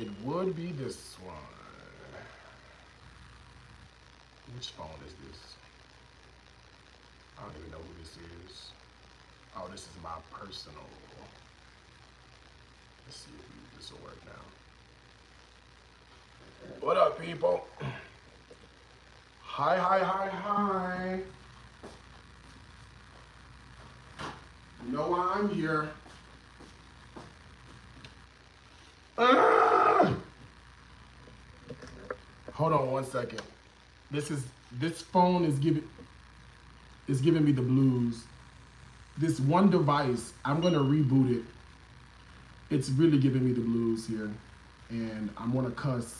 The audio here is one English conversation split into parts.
It would be this one. Which phone is this? I don't even know who this is. Oh, this is my personal. Let's see if this will work now. What up, people? Hi, hi, hi, hi. You know why I'm here. Hold on one second. This is this phone is giving is giving me the blues. This one device, I'm gonna reboot it. It's really giving me the blues here. And I'm gonna cuss,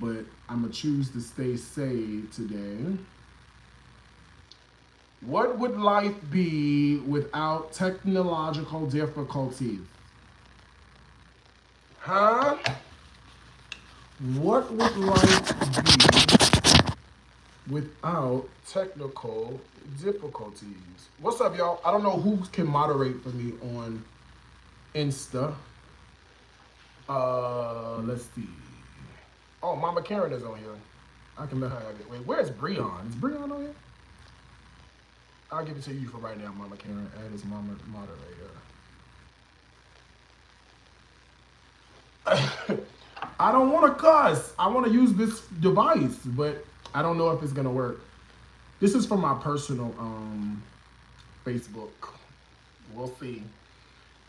but I'm gonna choose to stay safe today. What would life be without technological difficulties? Huh? What would life be without technical difficulties? What's up, y'all? I don't know who can moderate for me on Insta. Uh, let's see. Oh, Mama Karen is on here. I can let her it. Wait, where's Breon? Is Breon on here? I'll give it to you for right now, Mama Karen. Add as Mama moderator. I don't want to cuss. I want to use this device, but I don't know if it's gonna work. This is from my personal um, Facebook. We'll see.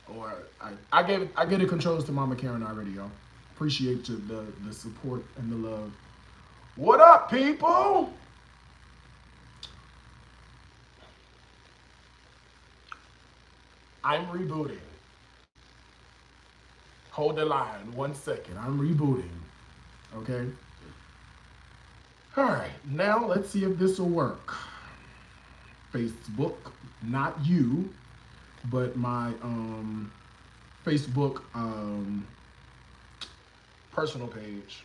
Or I, I gave I gave the controls to Mama Karen already, y'all. Appreciate the, the the support and the love. What up, people? I'm rebooting. Hold the line one second. I'm rebooting. Okay. All right. Now let's see if this will work. Facebook, not you, but my um, Facebook um, personal page.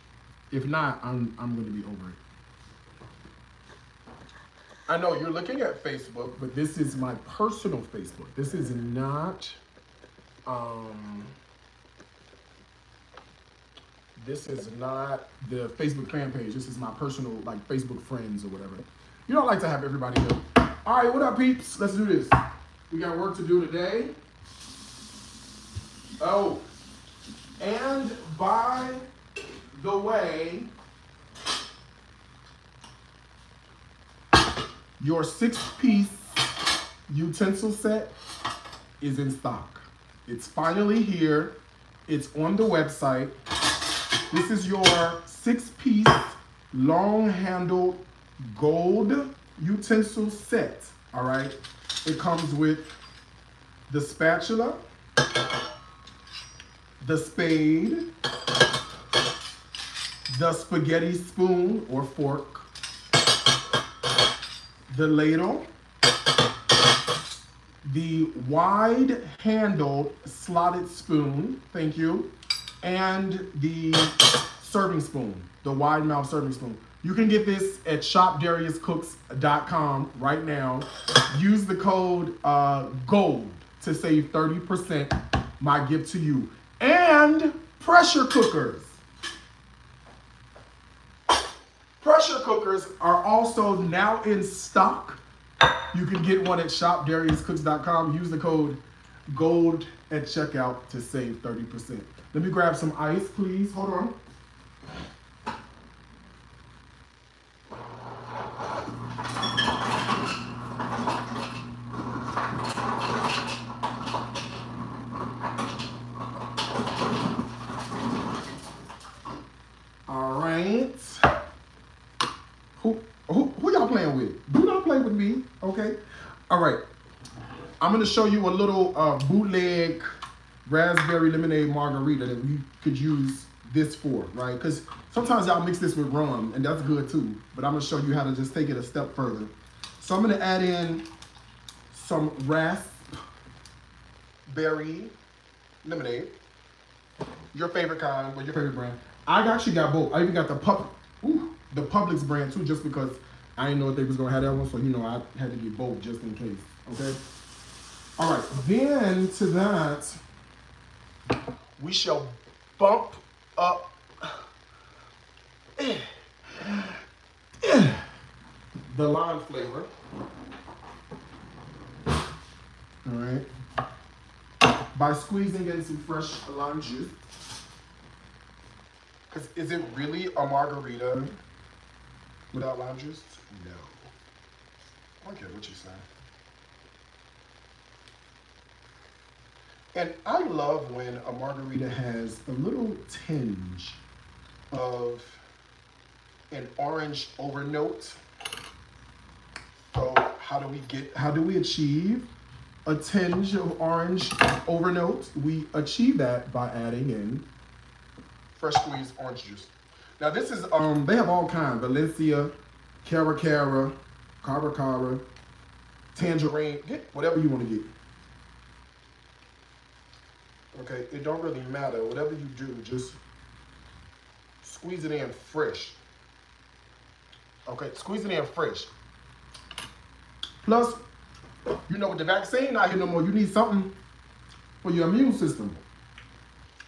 If not, I'm I'm going to be over it. I know you're looking at Facebook, but this is my personal Facebook. This is not um, this is not the Facebook fan page. This is my personal, like Facebook friends or whatever. You don't like to have everybody know. All right, what up, peeps? Let's do this. We got work to do today. Oh, and by the way, your six-piece utensil set is in stock. It's finally here. It's on the website. This is your six-piece long-handled gold utensil set, all right? It comes with the spatula, the spade, the spaghetti spoon or fork, the ladle, the wide handled slotted spoon, thank you, and the serving spoon, the wide mouth serving spoon. You can get this at shopdariuscooks.com right now. Use the code uh, GOLD to save 30%, my gift to you. And pressure cookers. Pressure cookers are also now in stock. You can get one at shopdariuscooks.com. Use the code GOLD at checkout to save 30%. Let me grab some ice, please. Hold on. All right. Who who y'all playing with? Do not play with me, okay? All right. I'm gonna show you a little uh, bootleg raspberry lemonade margarita that we could use this for, right? Because sometimes y'all mix this with rum, and that's good too. But I'm gonna show you how to just take it a step further. So I'm gonna add in some raspberry lemonade. Your favorite kind, or your favorite brand. I actually got both. I even got the pub, ooh, the Publix brand too, just because I didn't know if they was gonna have that one, so you know I had to get both just in case. Okay. All right. Then to that, we shall bump up the lime flavor. All right. By squeezing in some fresh lime juice. Because is it really a margarita without lime juice? No. I what you say. And I love when a margarita has a little tinge of an orange overnote. So how do we get, how do we achieve a tinge of orange overnote? We achieve that by adding in fresh squeezed orange juice. Now this is, um, they have all kinds, Valencia, Cara Cara, Cara Cara, Tangerine, get whatever you want to get. Okay, it don't really matter. Whatever you do, just squeeze it in fresh. Okay, squeeze it in fresh. Plus, you know, with the vaccine not here no more, you need something for your immune system.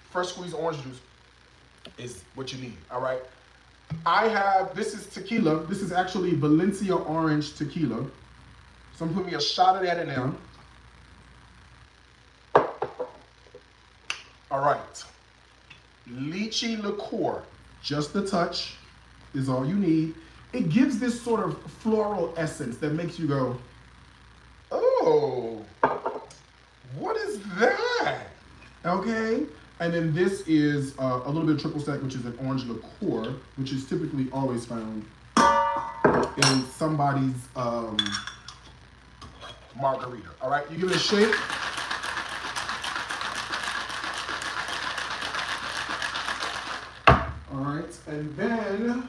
Fresh squeezed orange juice is what you need, all right? I have, this is tequila. This is actually Valencia orange tequila. So I'm putting me a shot of that in there. All right. Lychee liqueur, just a touch is all you need. It gives this sort of floral essence that makes you go, oh, what is that? Okay. And then this is uh, a little bit of triple sec, which is an orange liqueur, which is typically always found in somebody's um, margarita. All right, you give it a shake. All right, and then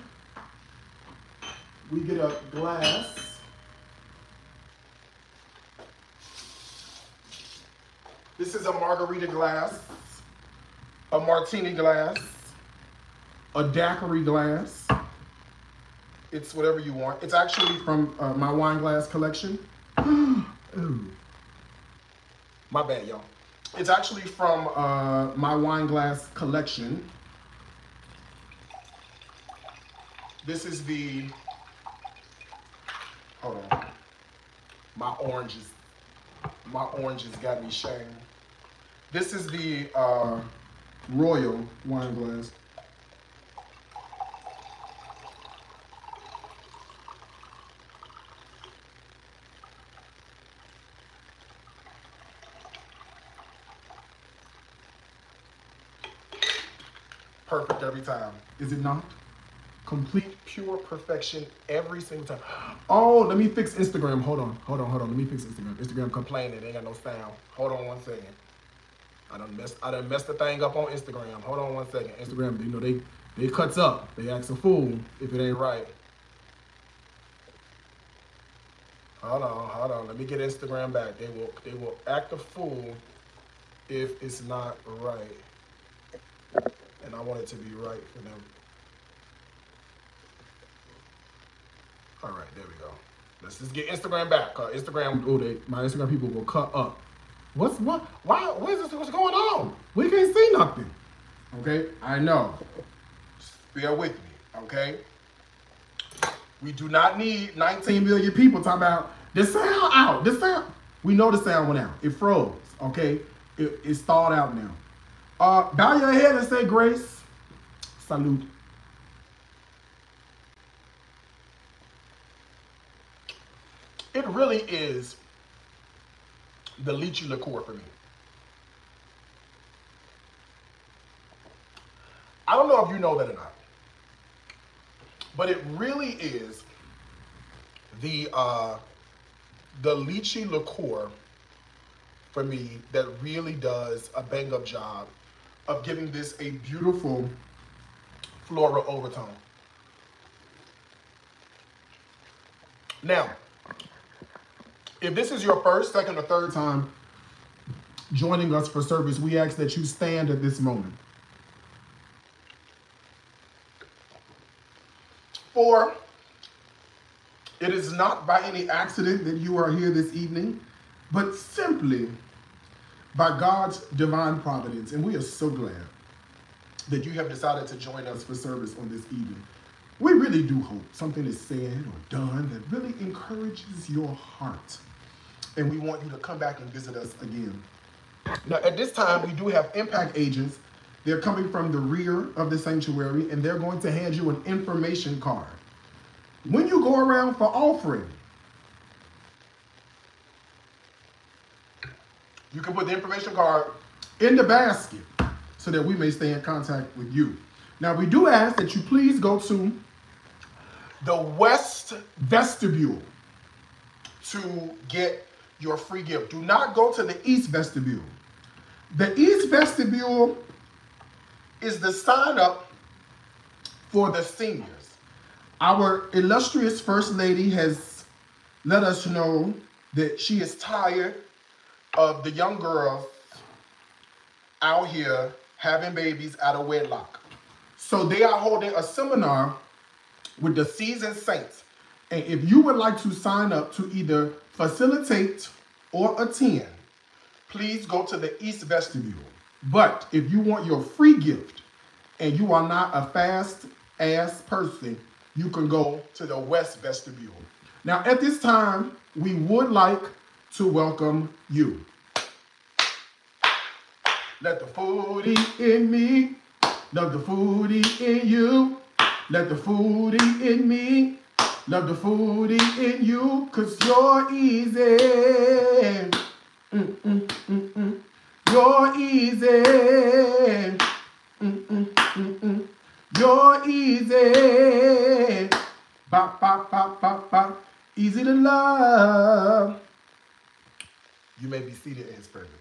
we get a glass. This is a margarita glass, a martini glass, a daiquiri glass. It's whatever you want. It's actually from uh, my wine glass collection. Ooh. My bad, y'all. It's actually from uh, my wine glass collection. This is the, hold on. My oranges, my oranges got me shamed. This is the uh, Royal wine glass. Perfect every time. Is it not? Complete, pure perfection every single time. Oh, let me fix Instagram. Hold on, hold on, hold on. Let me fix Instagram. Instagram complaining. They got no sound. Hold on one second. I done messed, I done messed the thing up on Instagram. Hold on one second. Instagram, you know, they, they cuts up. They act a fool if it ain't right. Hold on, hold on. Let me get Instagram back. They will, they will act a fool if it's not right. And I want it to be right for them. All right, there we go. Let's just get Instagram back. Uh, Instagram, oh, they, my Instagram people will cut up. What's what? Why? What is this? What's going on? We can't see nothing. Okay, I know. Just bear with me. Okay. We do not need 19 million people talking about the sound out. The sound. We know the sound went out. It froze. Okay. It, it stalled out now. Uh, bow your head and say grace. Salute. It really is the lychee liqueur for me. I don't know if you know that or not, but it really is the uh, the lychee liqueur for me that really does a bang up job of giving this a beautiful floral overtone. Now, if this is your first, second, or third time joining us for service, we ask that you stand at this moment. For it is not by any accident that you are here this evening, but simply by God's divine providence. And we are so glad that you have decided to join us for service on this evening. We really do hope something is said or done that really encourages your heart. And we want you to come back and visit us again. Now, at this time, we do have impact agents. They're coming from the rear of the sanctuary and they're going to hand you an information card. When you go around for offering, you can put the information card in the basket so that we may stay in contact with you. Now, we do ask that you please go to the West Vestibule to get your free gift. Do not go to the East Vestibule. The East Vestibule is the sign up for the seniors. Our illustrious First Lady has let us know that she is tired of the young girls out here having babies out of wedlock. So they are holding a seminar with the seasoned saints. And if you would like to sign up to either facilitate or attend, please go to the East Vestibule. But if you want your free gift and you are not a fast ass person, you can go to the West Vestibule. Now, at this time, we would like to welcome you. Let the foodie in me, love the foodie in you. Let the foodie in me, love the foodie in you, cause you're easy. Mm, mm, mm. You're easy. You're easy. Bop, bop, bop, bop, bop. Easy to love. You may be seated in his presence.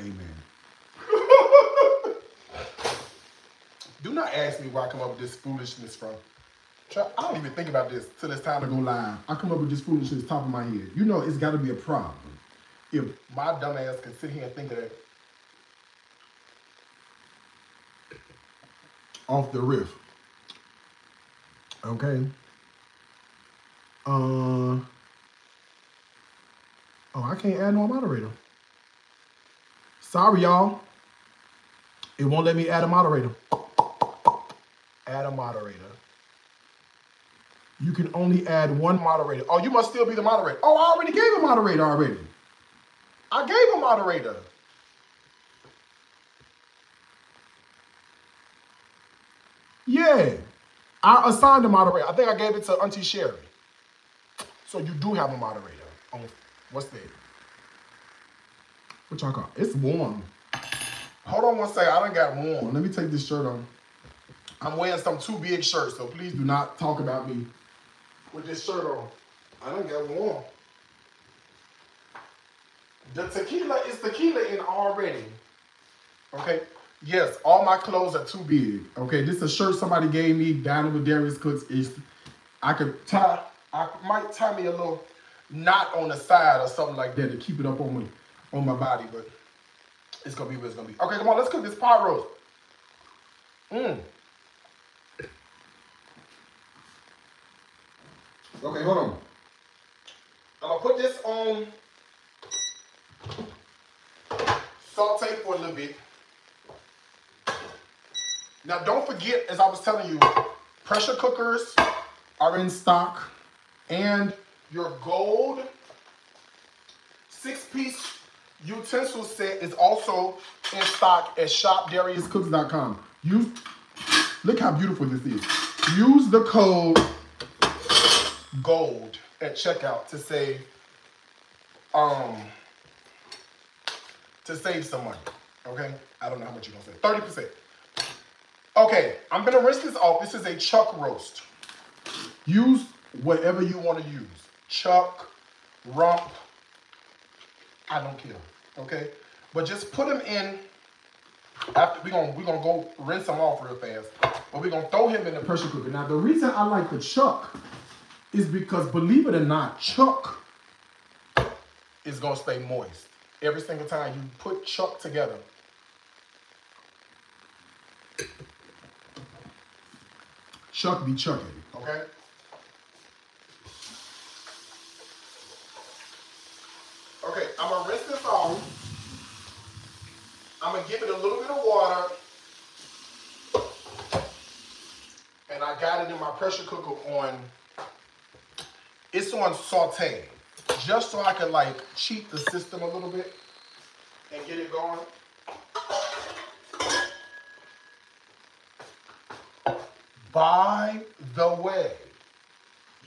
Amen. Do not ask me where I come up with this foolishness from. I don't even think about this till it's time to go live. I come up with this foolishness top of my head. You know it's got to be a problem. If my dumb ass can sit here and think of that off the riff. Okay. Uh. Oh, I can't add no moderator. Sorry, y'all. It won't let me add a moderator. Add a moderator. You can only add one moderator. Oh, you must still be the moderator. Oh, I already gave a moderator already. I gave a moderator. Yeah. I assigned a moderator. I think I gave it to Auntie Sherry. So you do have a moderator. On what's that? What y'all call? It's warm. Hold on one second. I don't got warm. Let me take this shirt on. I'm wearing some too big shirts, so please do not talk about me with this shirt on. I done got warm. The tequila is tequila in already. Okay. Yes, all my clothes are too big. Okay, this is a shirt somebody gave me down with Darius Cooks. Is I could tie, I might tie me a little knot on the side or something like that to keep it up on my on my body, but it's gonna be what it's gonna be. Okay, come on, let's cook this pot roast. Mmm. Okay, hold on. I'm gonna put this on saute for a little bit. Now, don't forget, as I was telling you, pressure cookers are in stock, and your gold six-piece utensil set is also in stock at shopdariuscooks.com. Use, look how beautiful this is. Use the code GOLD at checkout to save, um, to save some money. Okay, I don't know how much you're gonna. Thirty percent. Okay, I'm gonna rinse this off. This is a chuck roast. Use whatever you want to use. Chuck, rump. I don't care. Okay, but just put them in. After we're gonna we're gonna go rinse them off real fast, but we're gonna throw him in the pressure cooker. Now the reason I like the chuck is because, believe it or not, Chuck is going to stay moist. Every single time you put Chuck together, Chuck be chucking, okay? Okay, I'm gonna rinse this off. I'm gonna give it a little bit of water. And I got it in my pressure cooker on it's on saute. Just so I can like cheat the system a little bit and get it going. By the way,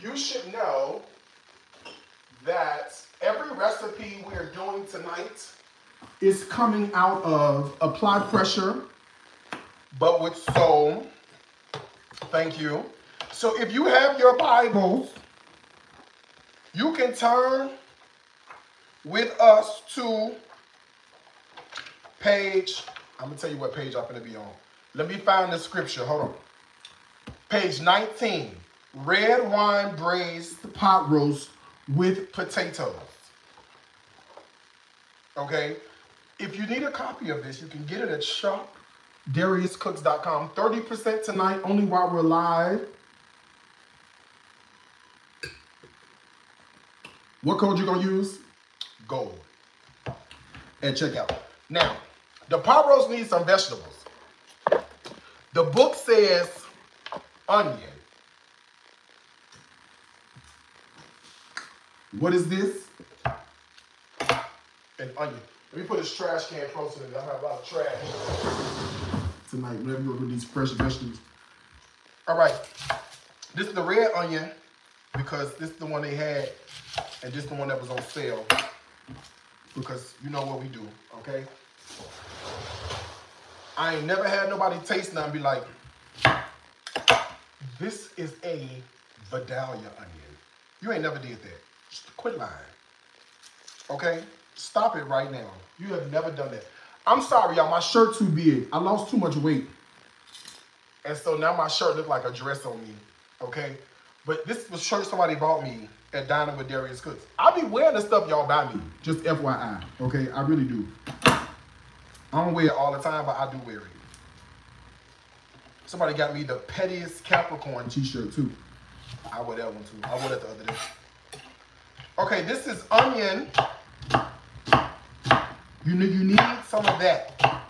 you should know that every recipe we're doing tonight is coming out of apply pressure, but with soul. Thank you. So if you have your Bibles, you can turn with us to page, I'm gonna tell you what page I'm gonna be on. Let me find the scripture, hold on. Page 19, red wine braised pot roast with potatoes. Okay, if you need a copy of this, you can get it at shopdariuscooks.com. 30% tonight, only while we're live. What code you gonna use? Gold. And check out. Now, the pot roast needs some vegetables. The book says onion. What is this? An onion. Let me put this trash can closer to me. I have a lot of trash tonight whenever you go to these fresh vegetables. All right. This is the red onion because this is the one they had and this is the one that was on sale because you know what we do, okay? I ain't never had nobody taste none and be like, this is a Vidalia onion. You ain't never did that. Just quit lying. Okay? Stop it right now. You have never done that. I'm sorry, y'all. My shirt too big. I lost too much weight. And so now my shirt look like a dress on me. Okay? But this was shirt somebody bought me at Dining with Darius Cooks. I be wearing the stuff y'all buy me. Just FYI. Okay? I really do. I don't wear it all the time, but I do wear it. Somebody got me the pettiest Capricorn t-shirt too. I wear that one too. I wore that the other day. Okay, this is onion. You need, you need some of that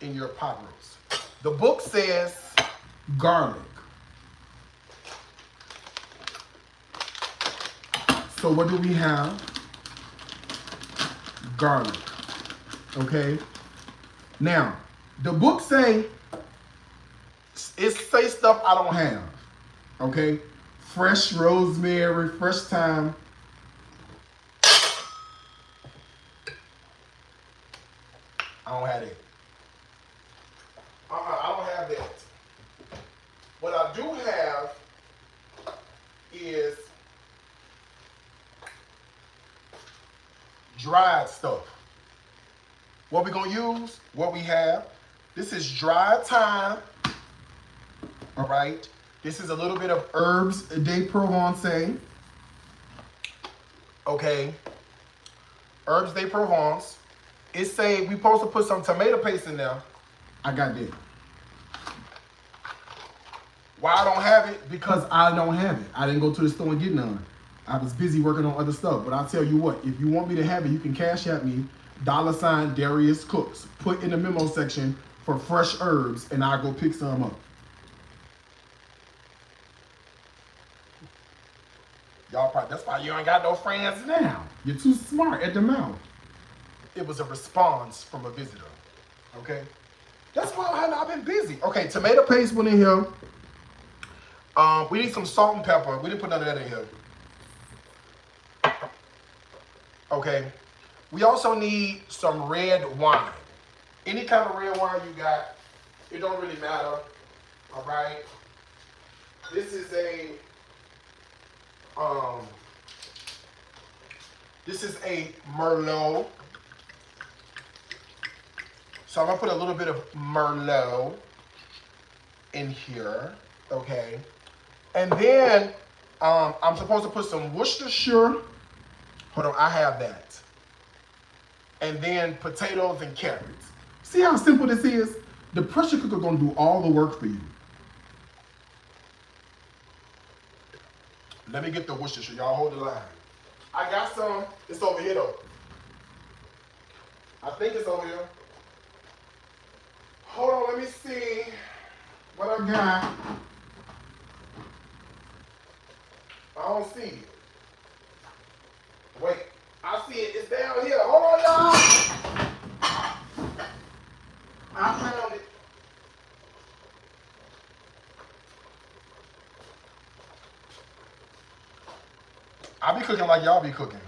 in your pot roast. The book says garlic. So what do we have? Garlic. Okay. Now, the book say it say stuff I don't have. Okay. Fresh rosemary, fresh thyme. I don't have it. Uh-uh, I don't have that. What I do have is dried stuff. What we gonna use, what we have. This is dried thyme, all right? This is a little bit of herbs de Provence, okay? Herbs de Provence. It say we supposed to put some tomato paste in there. I got that. Why I don't have it? Because I don't have it. I didn't go to the store and get none. I was busy working on other stuff. But I'll tell you what, if you want me to have it, you can cash at me, dollar sign Darius Cooks. Put in the memo section for fresh herbs and I'll go pick some up. Y'all probably, that's why you ain't got no friends now. You're too smart at the mouth. It was a response from a visitor, okay? That's why I have been busy. Okay, tomato paste went in here. Um, we need some salt and pepper. We didn't put none of that in here. Okay. We also need some red wine. Any kind of red wine you got, it don't really matter. All right. This is a um this is a Merlot. So I'm gonna put a little bit of Merlot in here, okay? And then um, I'm supposed to put some Worcestershire. Hold on, I have that. And then potatoes and carrots. See how simple this is? The pressure cooker gonna do all the work for you. Let me get the Worcestershire. Y'all hold the line. I got some. It's over here though. I think it's over here. Hold on, let me see what I got. I don't see it. Wait, I see it. It's down here. Hold on, y'all. I found it. I be cooking like y'all be cooking.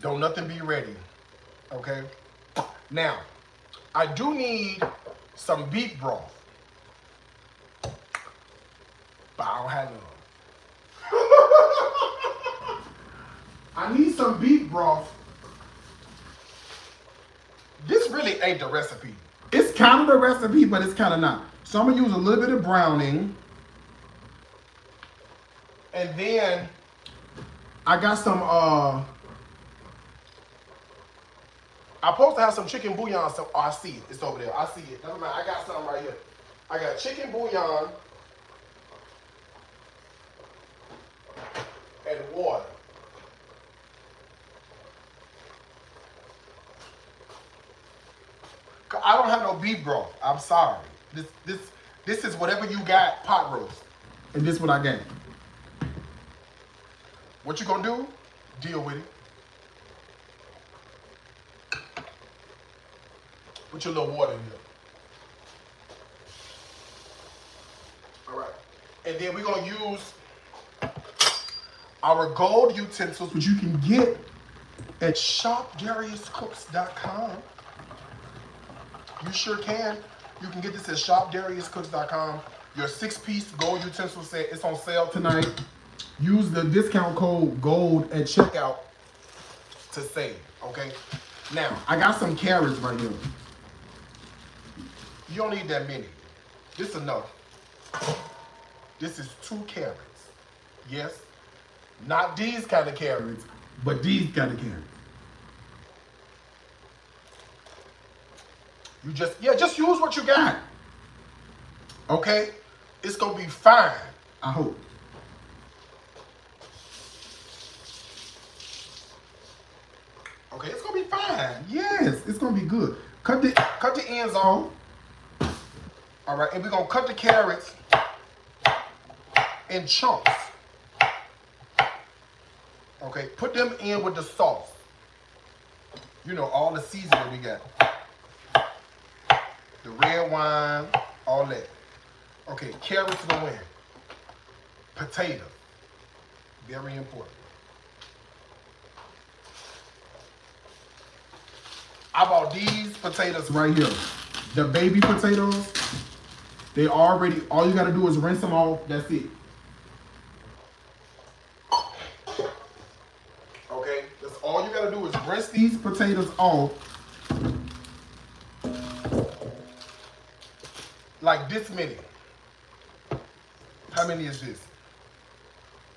Don't nothing be ready. Okay? Now, I do need some beef broth. But I don't have none. I need some beef broth. This really ain't the recipe. It's kind of the recipe, but it's kind of not. So I'm gonna use a little bit of browning. And then I got some uh I'm supposed to have some chicken bouillon. So oh, I see it. It's over there. I see it. Never mind. I got something right here. I got chicken bouillon and water. I don't have no beef broth. I'm sorry. This this this is whatever you got pot roast. And this is what I got. What you gonna do? Deal with it. Put your little water in here. All right. And then we're gonna use our gold utensils, which you can get at shopdariuscooks.com. You sure can. You can get this at shopdariuscooks.com. Your six-piece gold utensil set. It's on sale tonight. Use the discount code GOLD at checkout to save, okay? Now, I got some carrots right here. You don't need that many. This enough. This is two carrots. Yes. Not these kind of carrots, but these kind of carrots. You just, yeah, just use what you got. Okay? It's going to be fine. I hope. Okay, it's going to be fine. Yes, it's going to be good. Cut the, cut the ends off. All right, and we're going to cut the carrots in chunks. Okay, put them in with the sauce. You know, all the seasoning we got the red wine, all that. Okay, carrots go in. Potato, very important. I bought these potatoes right here. The baby potatoes, they already, all you gotta do is rinse them off, that's it. Okay, that's all you gotta do is rinse these potatoes off like this many. How many is this?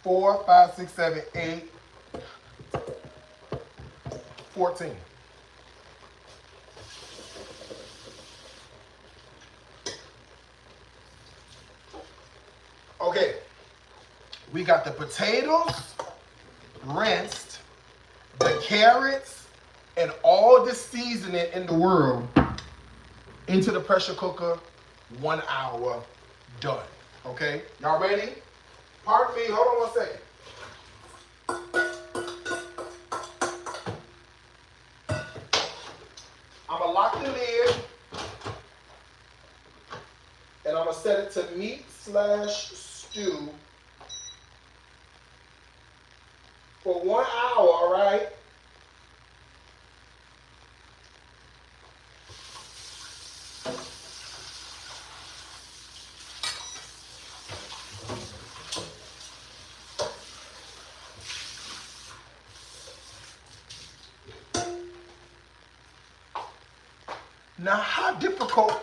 Four, five, six, seven, eight, 14. Okay, we got the potatoes rinsed, the carrots, and all the seasoning in the world into the pressure cooker one hour, done. Okay? Y'all ready? Pardon me, hold on one second. I'm gonna lock the lid and I'm gonna set it to meat slash stew for one hour, all right? Now, how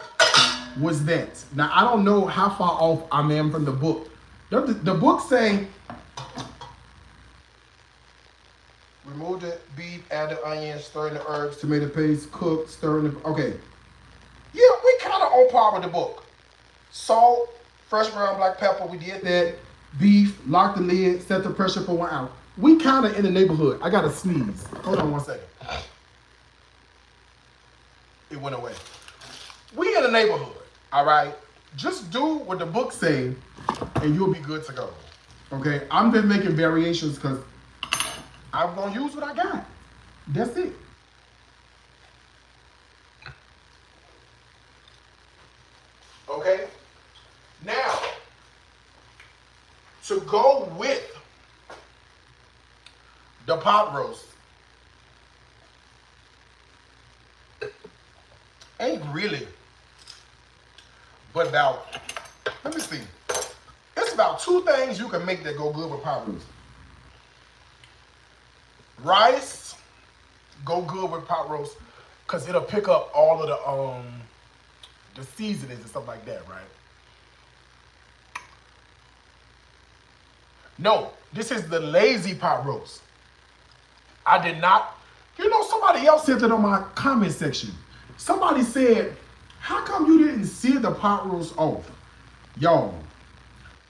was that? Now, I don't know how far off I am from the book. The, the book saying, remove the beef, add the onions, stir in the herbs, tomato paste, cook, stir in the, okay. Yeah, we kind of on par with the book. Salt, fresh ground black pepper, we did that. Beef, lock the lid, set the pressure for one hour. We kind of in the neighborhood. I got to sneeze. Hold on one second. it went away. We in the neighborhood, all right? Just do what the book say, and you'll be good to go. Okay, I'm just making variations because I'm gonna use what I got. That's it. Okay, now to go with the pot roast ain't really but about let me see it's about two things you can make that go good with pot roast rice go good with pot roast because it'll pick up all of the um the seasonings and stuff like that right no this is the lazy pot roast I did not. You know, somebody else said that on my comment section. Somebody said, how come you didn't sear the pot roast off? Y'all,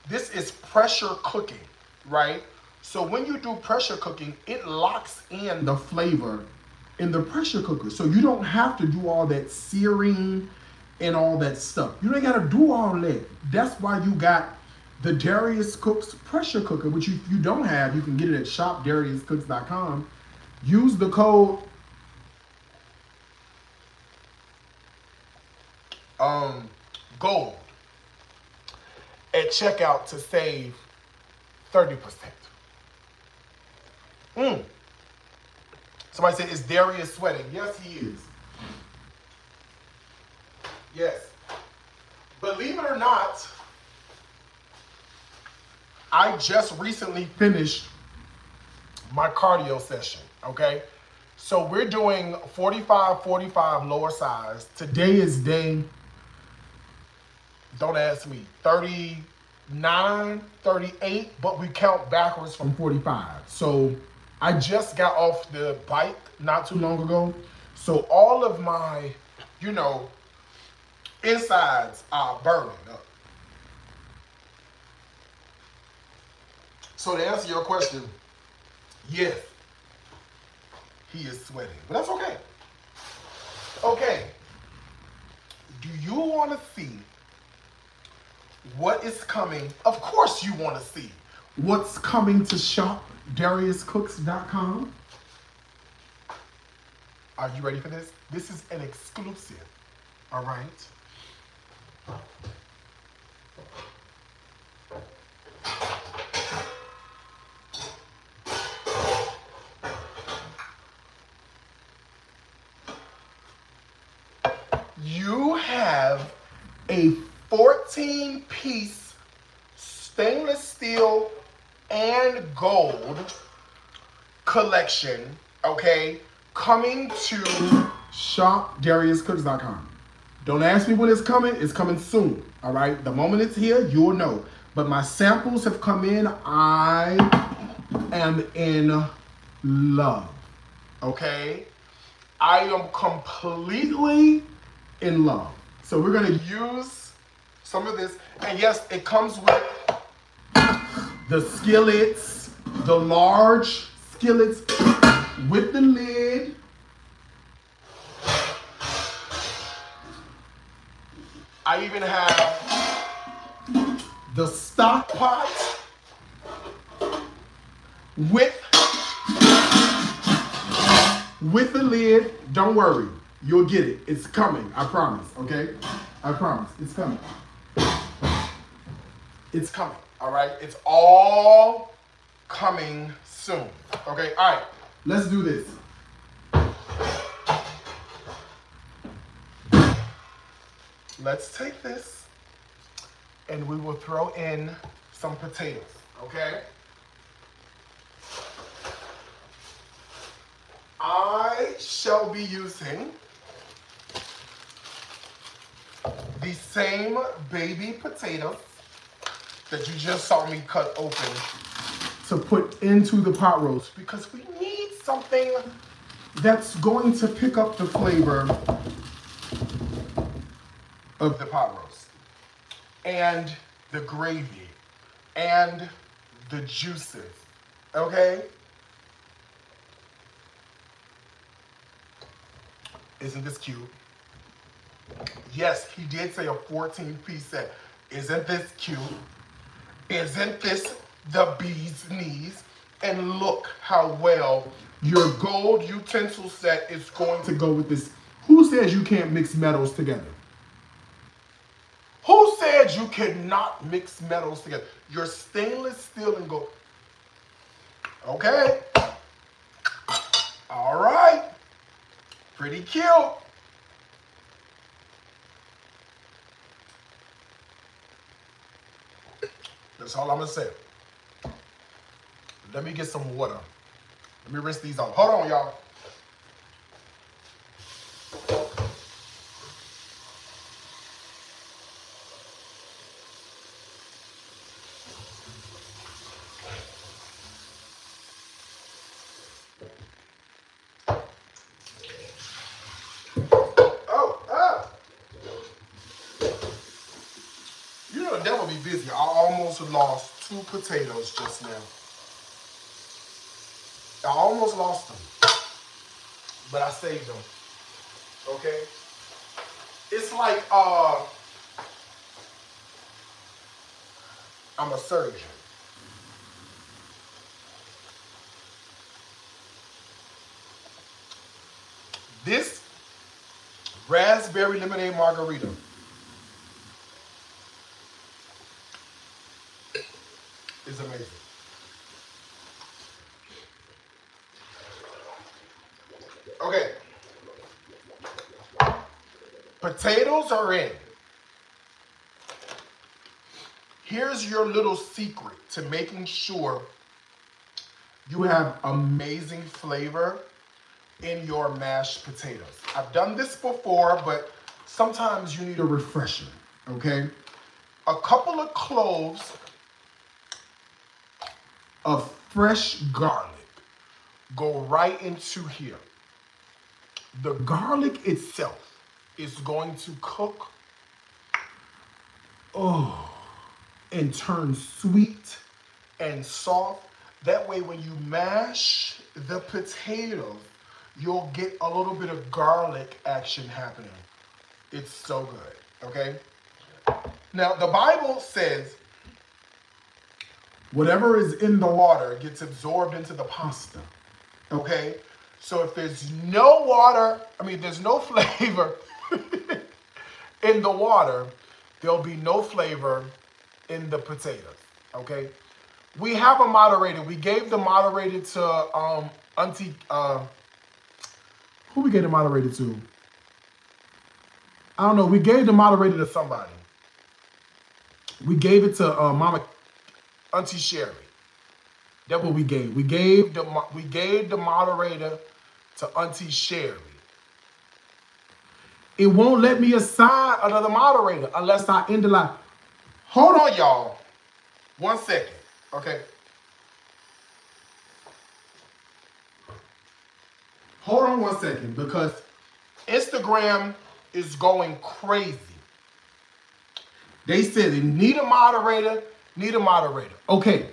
this is pressure cooking, right? So when you do pressure cooking, it locks in the flavor in the pressure cooker. So you don't have to do all that searing and all that stuff. You ain't got to do all that. That's why you got the Darius Cooks pressure cooker, which you, you don't have, you can get it at shopdariuscooks.com. Use the code um, gold at checkout to save 30%. Mm. Somebody said, is Darius sweating? Yes, he is. Yes. Believe it or not, I just recently finished my cardio session, okay? So we're doing 45, 45 lower size. Today is day, don't ask me, 39, 38, but we count backwards from 45. So I just got off the bike not too long ago. So all of my, you know, insides are burning up. So to answer your question, Yes, he is sweating, but that's okay. Okay, do you want to see what is coming? Of course, you want to see what's coming to shop DariusCooks.com. Are you ready for this? This is an exclusive, all right? you have a 14 piece stainless steel and gold collection, okay, coming to shopdariuscooks.com. Don't ask me when it's coming, it's coming soon, all right? The moment it's here, you'll know. But my samples have come in. I am in love, okay? I am completely in love. So we're gonna use some of this. And yes, it comes with the skillets, the large skillets with the lid. I even have the stock pot with with the lid. Don't worry. You'll get it. It's coming. I promise. Okay? I promise. It's coming. It's coming. All right? It's all coming soon. Okay? All right. Let's do this. Let's take this and we will throw in some potatoes. Okay? I shall be using the same baby potatoes that you just saw me cut open to put into the pot roast because we need something that's going to pick up the flavor of the pot roast and the gravy and the juices, okay? Isn't this cute? Yes, he did say a 14 piece set. Isn't this cute? Isn't this the bee's knees? And look how well your gold utensil set is going to go with this. Who says you can't mix metals together? Who said you cannot mix metals together? Your stainless steel and gold. Okay. All right. Pretty cute. That's all I'm gonna say. Let me get some water. Let me rinse these off. Hold on, y'all. Lost two potatoes just now. I almost lost them, but I saved them. Okay? It's like uh, I'm a surgeon. This raspberry lemonade margarita is amazing. Okay. Potatoes are in. Here's your little secret to making sure you have amazing flavor in your mashed potatoes. I've done this before, but sometimes you need a refresher, okay? A couple of cloves of fresh garlic go right into here. The garlic itself is going to cook oh and turn sweet and soft. That way when you mash the potatoes, you'll get a little bit of garlic action happening. It's so good, okay? Now the Bible says whatever is in the water gets absorbed into the pasta. Okay? So if there's no water, I mean, there's no flavor in the water, there'll be no flavor in the potatoes. Okay? We have a moderator. We gave the moderator to um, Auntie, uh, who we gave the moderator to? I don't know. We gave the moderator to somebody. We gave it to uh, Mama Auntie Sherry. That's what we gave. We gave the we gave the moderator to Auntie Sherry. It won't let me assign another moderator unless I end the line. Hold on, y'all. One second. Okay. Hold on one second because Instagram is going crazy. They said they need a moderator Need a moderator. Okay.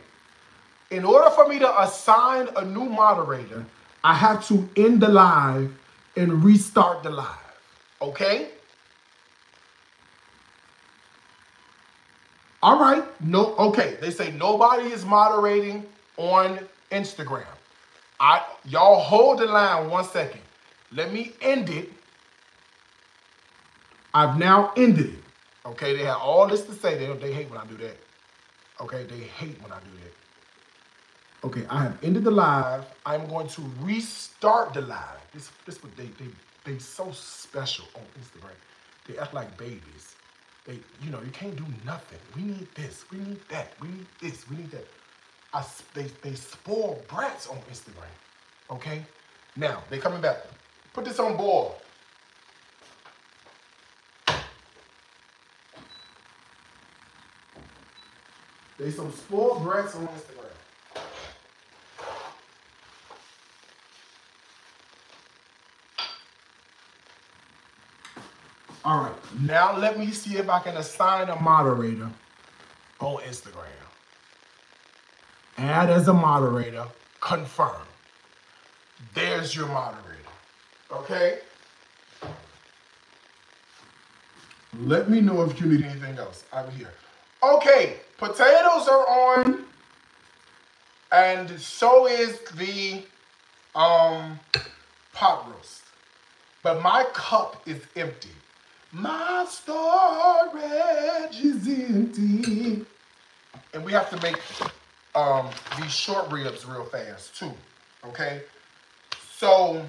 In order for me to assign a new moderator, I have to end the live and restart the live. Okay? All right. No, okay. They say nobody is moderating on Instagram. I y'all hold the line one second. Let me end it. I've now ended it. Okay, they have all this to say. They, they hate when I do that. Okay, they hate when I do that. Okay, I have ended the live. I'm going to restart the live. This, this what they, they, they so special oh, on Instagram. They act like babies. They, you know, you can't do nothing. We need this. We need that. We need this. We need that. I, they, they spoil brats on Instagram. Okay? Now, they coming back. Put this on board. They some spoiled brats on Instagram. All right, now let me see if I can assign a moderator on Instagram. Add as a moderator, confirm. There's your moderator, okay? Let me know if you need anything else. I'm here. Okay, potatoes are on, and so is the um pot roast. But my cup is empty. My storage is empty. And we have to make um, these short ribs real fast too, okay? So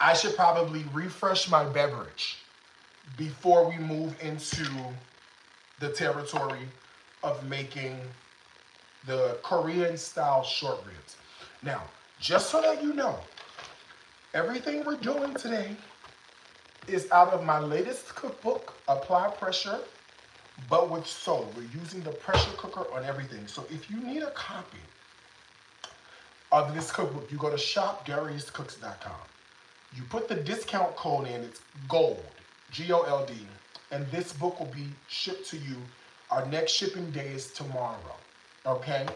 I should probably refresh my beverage before we move into the territory of making the Korean style short ribs. Now, just so that you know, everything we're doing today is out of my latest cookbook, Apply Pressure, but with soul. We're using the pressure cooker on everything. So if you need a copy of this cookbook, you go to shopdariuscooks.com. You put the discount code in, it's GOLD, G-O-L-D, and this book will be shipped to you. Our next shipping day is tomorrow, okay?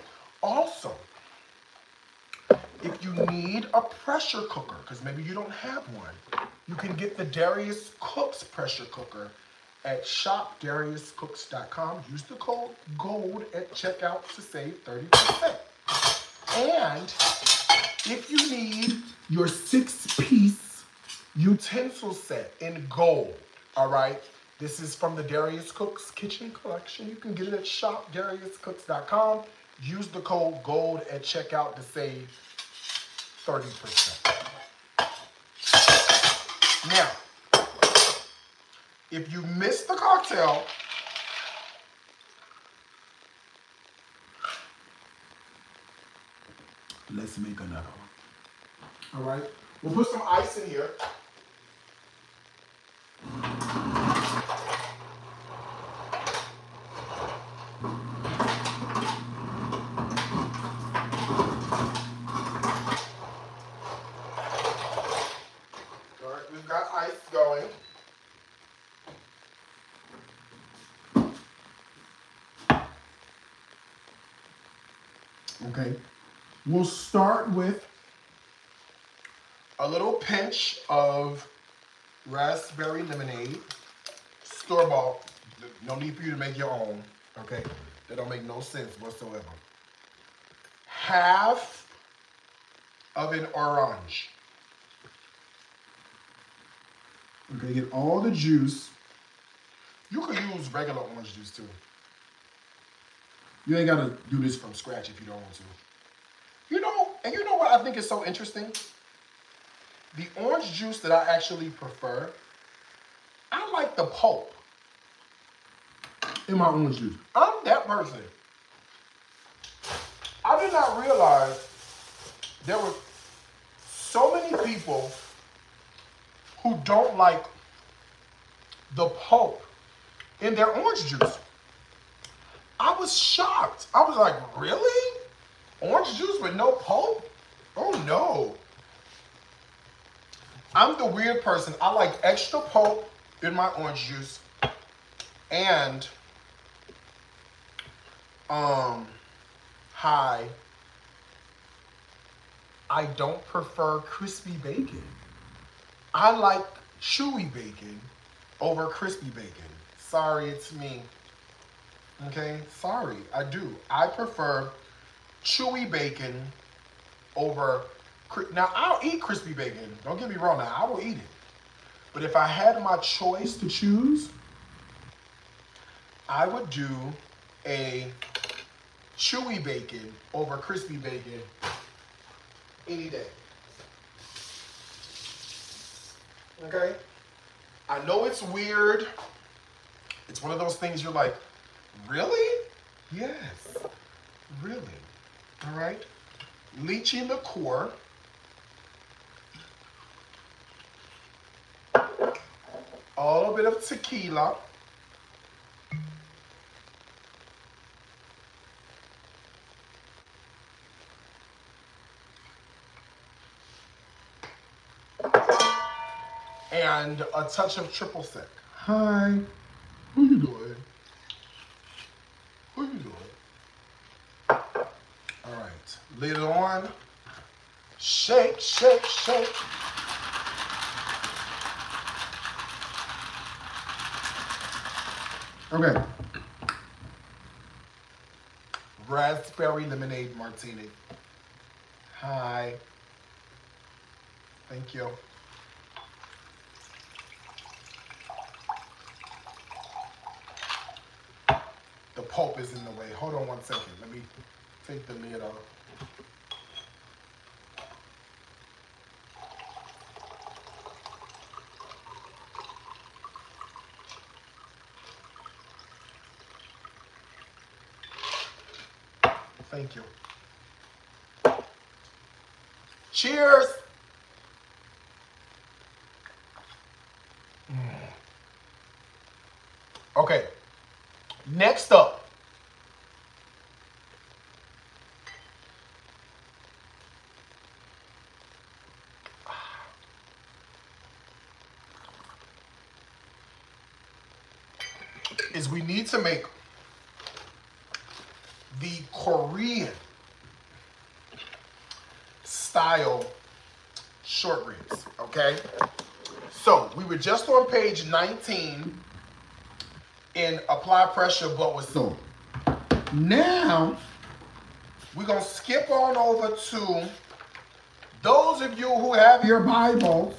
Also, if you need a pressure cooker, because maybe you don't have one, you can get the Darius Cooks pressure cooker at shopdariuscooks.com. Use the code GOLD at checkout to save 30%. And if you need your six-piece utensil set in gold, all right, this is from the Darius Cooks Kitchen Collection. You can get it at shopdariuscooks.com. Use the code GOLD at checkout to save 30%. Now, if you miss the cocktail, let's make another one. All right, we'll put some ice in here. Okay, we'll start with a little pinch of raspberry lemonade, store bought. No need for you to make your own. Okay, that don't make no sense whatsoever. Half of an orange. Okay, get all the juice. You could use regular orange juice too. You ain't got to do this from scratch if you don't want to. And you know what I think is so interesting? The orange juice that I actually prefer, I like the pulp in my orange juice. I'm that person. I did not realize there were so many people who don't like the pulp in their orange juice. I was shocked. I was like, really? Orange juice with no pulp? Oh no. I'm the weird person. I like extra pulp in my orange juice. And um hi. I don't prefer crispy bacon. I like chewy bacon over crispy bacon. Sorry, it's me. Okay, sorry, I do. I prefer chewy bacon over, now I'll eat crispy bacon. Don't get me wrong now, I will eat it. But if I had my choice to choose, I would do a chewy bacon over crispy bacon any day. Okay? I know it's weird. It's one of those things you're like, Really? Yes. Really. All right. Lychee liqueur. A little bit of tequila. And a touch of triple sec. Hi. How you doing? All right, lid it on. Shake, shake, shake. Okay. Raspberry lemonade martini. Hi. Thank you. The pulp is in the way. Hold on one second. Let me take the lid off. Thank you. Cheers. Mm. Okay. Next up. Is we need to make the Korean style short ribs, okay? So we were just on page 19 in apply pressure but with So now We're gonna skip on over to those of you who have your your Bibles,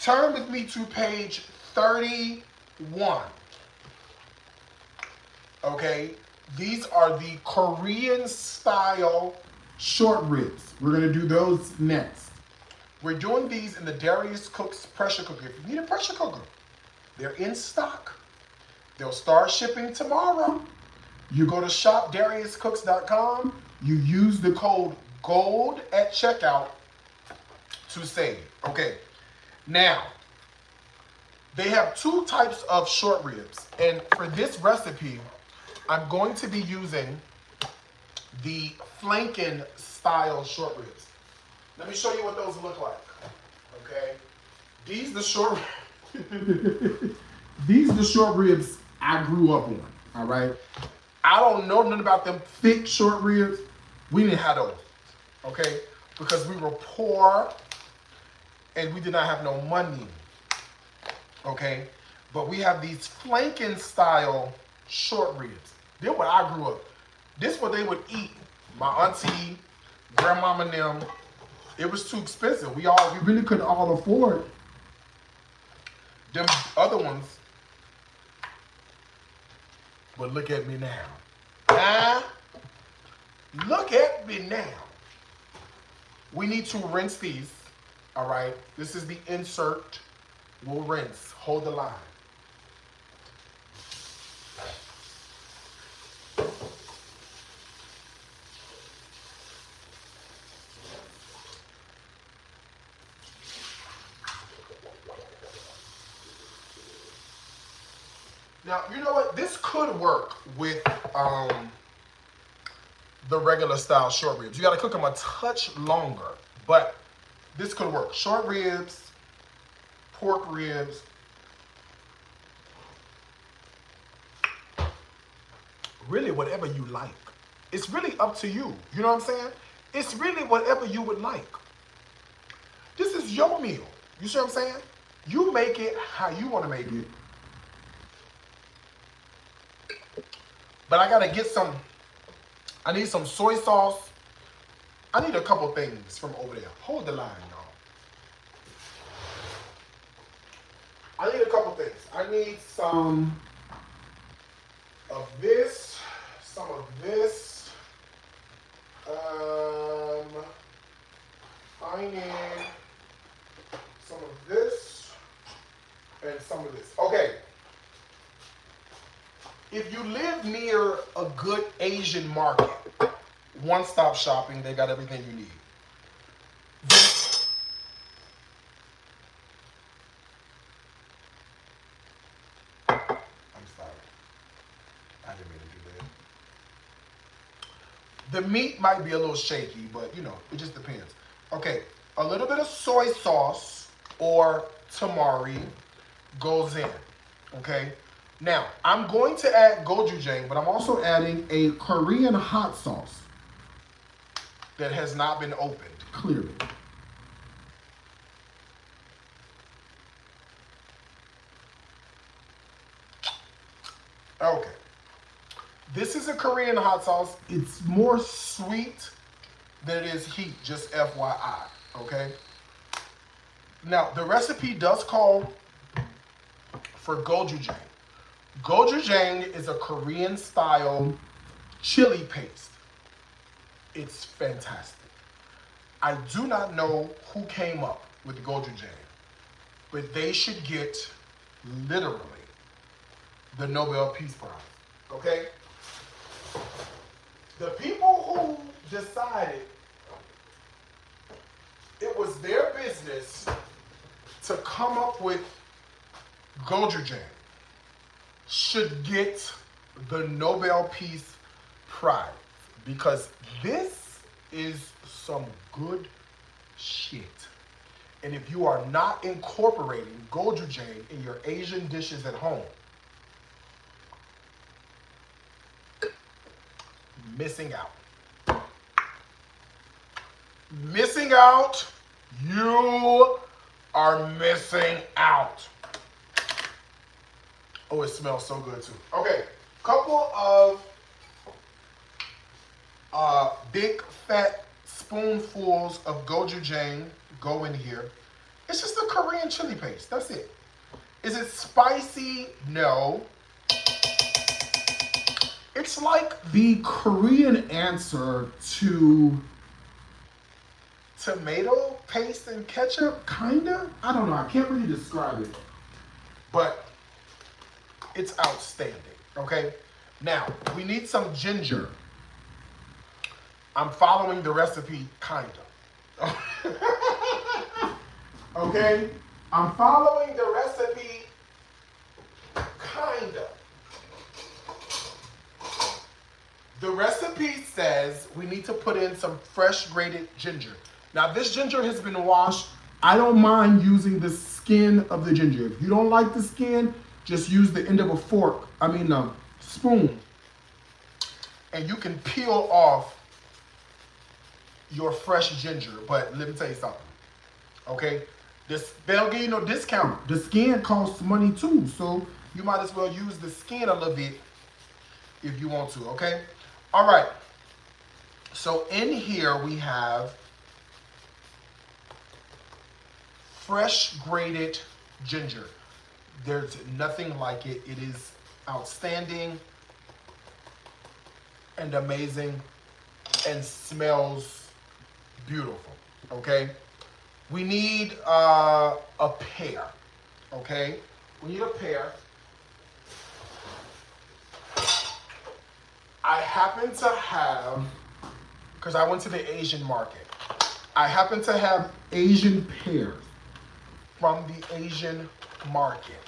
turn with me to page 31. Okay, these are the Korean style. short ribs. We're gonna do those next. We're doing these in the Darius Cooks pressure cooker. If you need a pressure cooker, they're in stock. They'll start shipping tomorrow. You go to shopdariuscooks.com. You use the code GOLD at checkout to save. Okay. Now, they have two types of short ribs. And for this recipe, I'm going to be using the flanken style short ribs. Let me show you what those look like. Okay. These the short These the short ribs I grew up on. All right. I don't know nothing about them Thick short ribs. We didn't have those, okay? Because we were poor and we did not have no money, okay? But we have these flanken style short ribs. They're what I grew up. This what they would eat. My auntie, grandmama and them. It was too expensive. We all, We we, really couldn't all afford. them other ones. But look at me now. Huh? Look at me now. We need to rinse these. All right. This is the insert. We'll rinse. Hold the line. Now, you know what? This could work with um, the regular style short ribs. You got to cook them a touch longer, but this could work. Short ribs, pork ribs. Really, whatever you like. It's really up to you. You know what I'm saying? It's really whatever you would like. This is your meal. You see what I'm saying? You make it how you want to make it. But I gotta get some. I need some soy sauce. I need a couple things from over there. Hold the line, y'all. I need a couple things. I need some of this, some of this. Um, I need some of this and some of this. Okay. If you live near a good Asian market, one stop shopping, they got everything you need. I'm sorry. I didn't mean to do that. The meat might be a little shaky, but you know, it just depends. Okay, a little bit of soy sauce or tamari goes in. Okay. Now, I'm going to add gochujang, but I'm also adding A Korean hot sauce, that has not been opened. clearly. Okay. This is a Korean hot sauce. It's more sweet than it is heat, just FYI. Okay. Now, the recipe does call for gochujang. Gochujang is a Korean style chili paste. It's fantastic. I do not know who came up with gochujang, but they should get literally the Nobel Peace Prize. Okay? The people who decided it was their business to come up with gochujang should get the Nobel Peace Prize because this is some good shit. And if you are not incorporating gochujang in your Asian dishes at home, missing out. Missing out. You are missing out. Oh, it smells so good too. Okay, couple of uh, big fat spoonfuls of gochujang go in here. It's just a Korean chili paste. That's it. Is it spicy? No. It's like the Korean answer to tomato paste and ketchup, kinda. I don't know. I can't really describe it. But it's outstanding. Okay. Now we need some ginger. I'm following the recipe, kinda. okay. I'm following the recipe, kinda. The recipe says we need to put in some fresh grated ginger. Now this ginger has been washed. I don't mind using the skin of the ginger. If you don't like the skin, just use the end of a fork, I mean a spoon. And you can peel off your fresh ginger. But let me tell you something. Okay? This they'll give you no discount. The skin costs money too, so you might as well use the skin a little bit if you want to, okay? All right. So in here we have fresh grated ginger. There's nothing like it. It is outstanding and amazing and smells beautiful, okay? We need uh, a pear, okay? We need a pear. I happen to have, because I went to the Asian market, I happen to have Asian pears from the Asian market.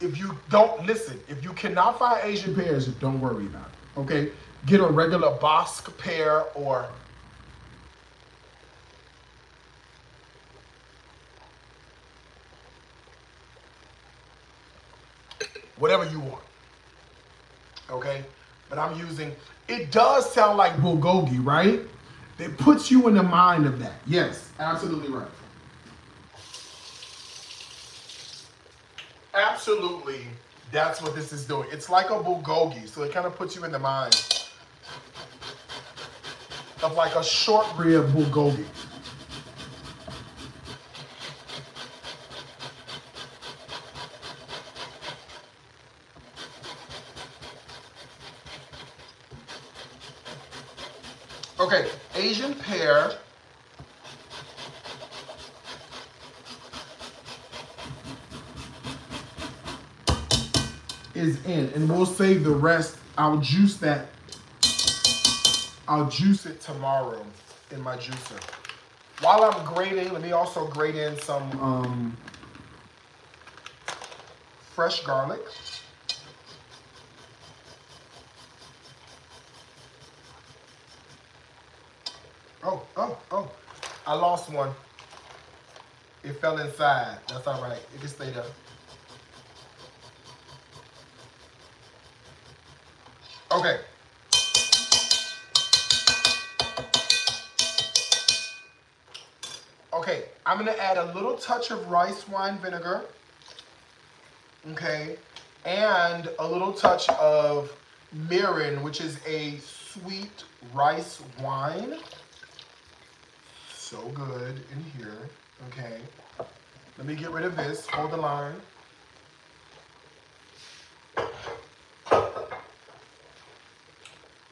If you don't listen, if you cannot find Asian pears, don't worry about it. Okay? Get a regular Bosc pear or whatever you want. Okay? But I'm using, it does sound like bulgogi, right? It puts you in the mind of that. Yes, absolutely right. Absolutely, that's what this is doing. It's like a bulgogi, so it kind of puts you in the mind of like a short rib bulgogi. Okay, Asian pear. Is in, and we'll save the rest. I'll juice that. I'll juice it tomorrow in my juicer. While I'm grating, let me also grate in some um, fresh garlic. Oh, oh, oh. I lost one. It fell inside. That's all right. It can stay there. Okay. Okay, I'm gonna add a little touch of rice wine vinegar. Okay, and a little touch of mirin, which is a sweet rice wine. So good in here. Okay, let me get rid of this. Hold the line.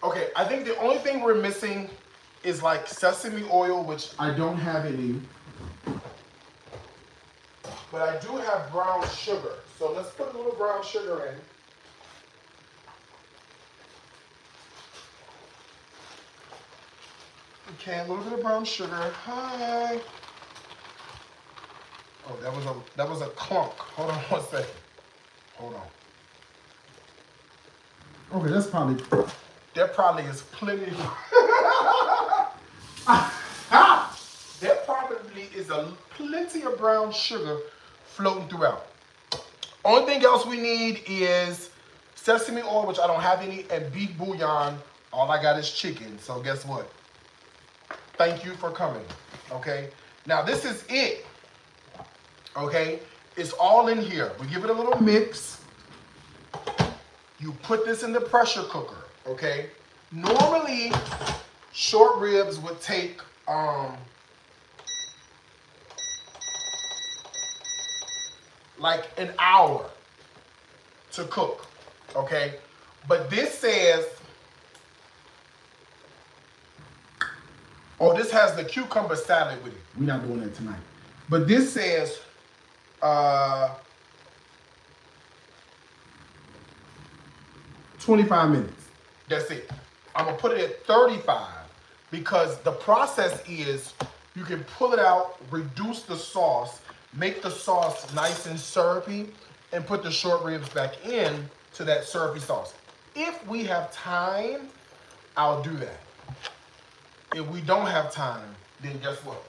Okay, I think the only thing we're missing is like sesame oil, which I don't have any. But I do have brown sugar. So let's put a little brown sugar in. Okay, a little bit of brown sugar. Hi. Oh, that was a that was a clunk. Hold on one second. Hold on. Okay, that's probably. There probably is plenty. there probably is a plenty of brown sugar floating throughout. Only thing else we need is sesame oil, which I don't have any, and beef bouillon. All I got is chicken. So guess what? Thank you for coming. Okay. Now this is it. Okay. It's all in here. We give it a little mix. You put this in the pressure cooker. Okay. Normally, short ribs would take um like an hour to cook. Okay. But this says Oh, this has the cucumber salad with it. We're not doing that tonight. But this says uh 25 minutes. That's it. I'm gonna put it at 35 because the process is you can pull it out, reduce the sauce, make the sauce nice and syrupy, and put the short ribs back in to that syrupy sauce. If we have time, I'll do that. If we don't have time, then guess what?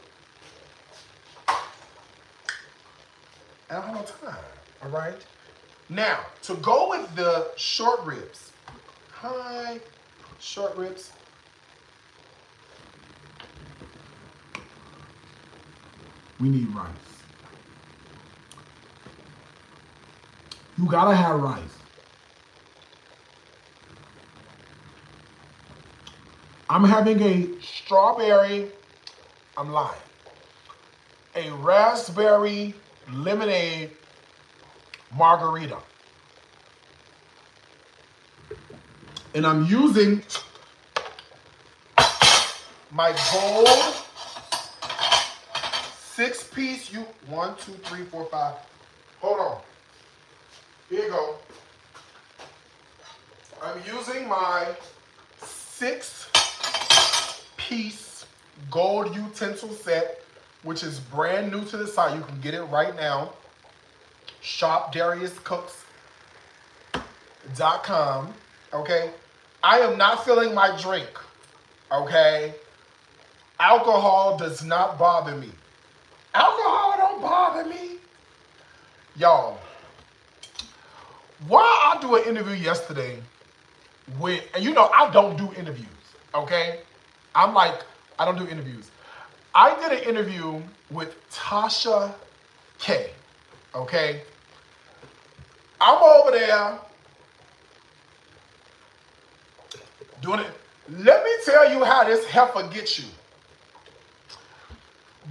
I don't have no time, all right? Now, to go with the short ribs, hi, short ribs. We need rice. You gotta have rice. I'm having a Strawberry, I'm lying. A raspberry lemonade margarita. And I'm using My gold six piece, you one, two, three, four, five. Hold on. Here you go. I'm using my six piece gold utensil set, which is brand new to the site. You can get it right now. ShopDariusCooks.com. Okay. I am not filling my drink. Okay. Alcohol does not bother me. Alcohol don't bother me. Y'all, why I do an interview yesterday with, and you know, I don't do interviews, okay? I'm like, I don't do interviews. I did an interview with Tasha K, okay? I'm over there doing it. Let me tell you how this heifer gets you.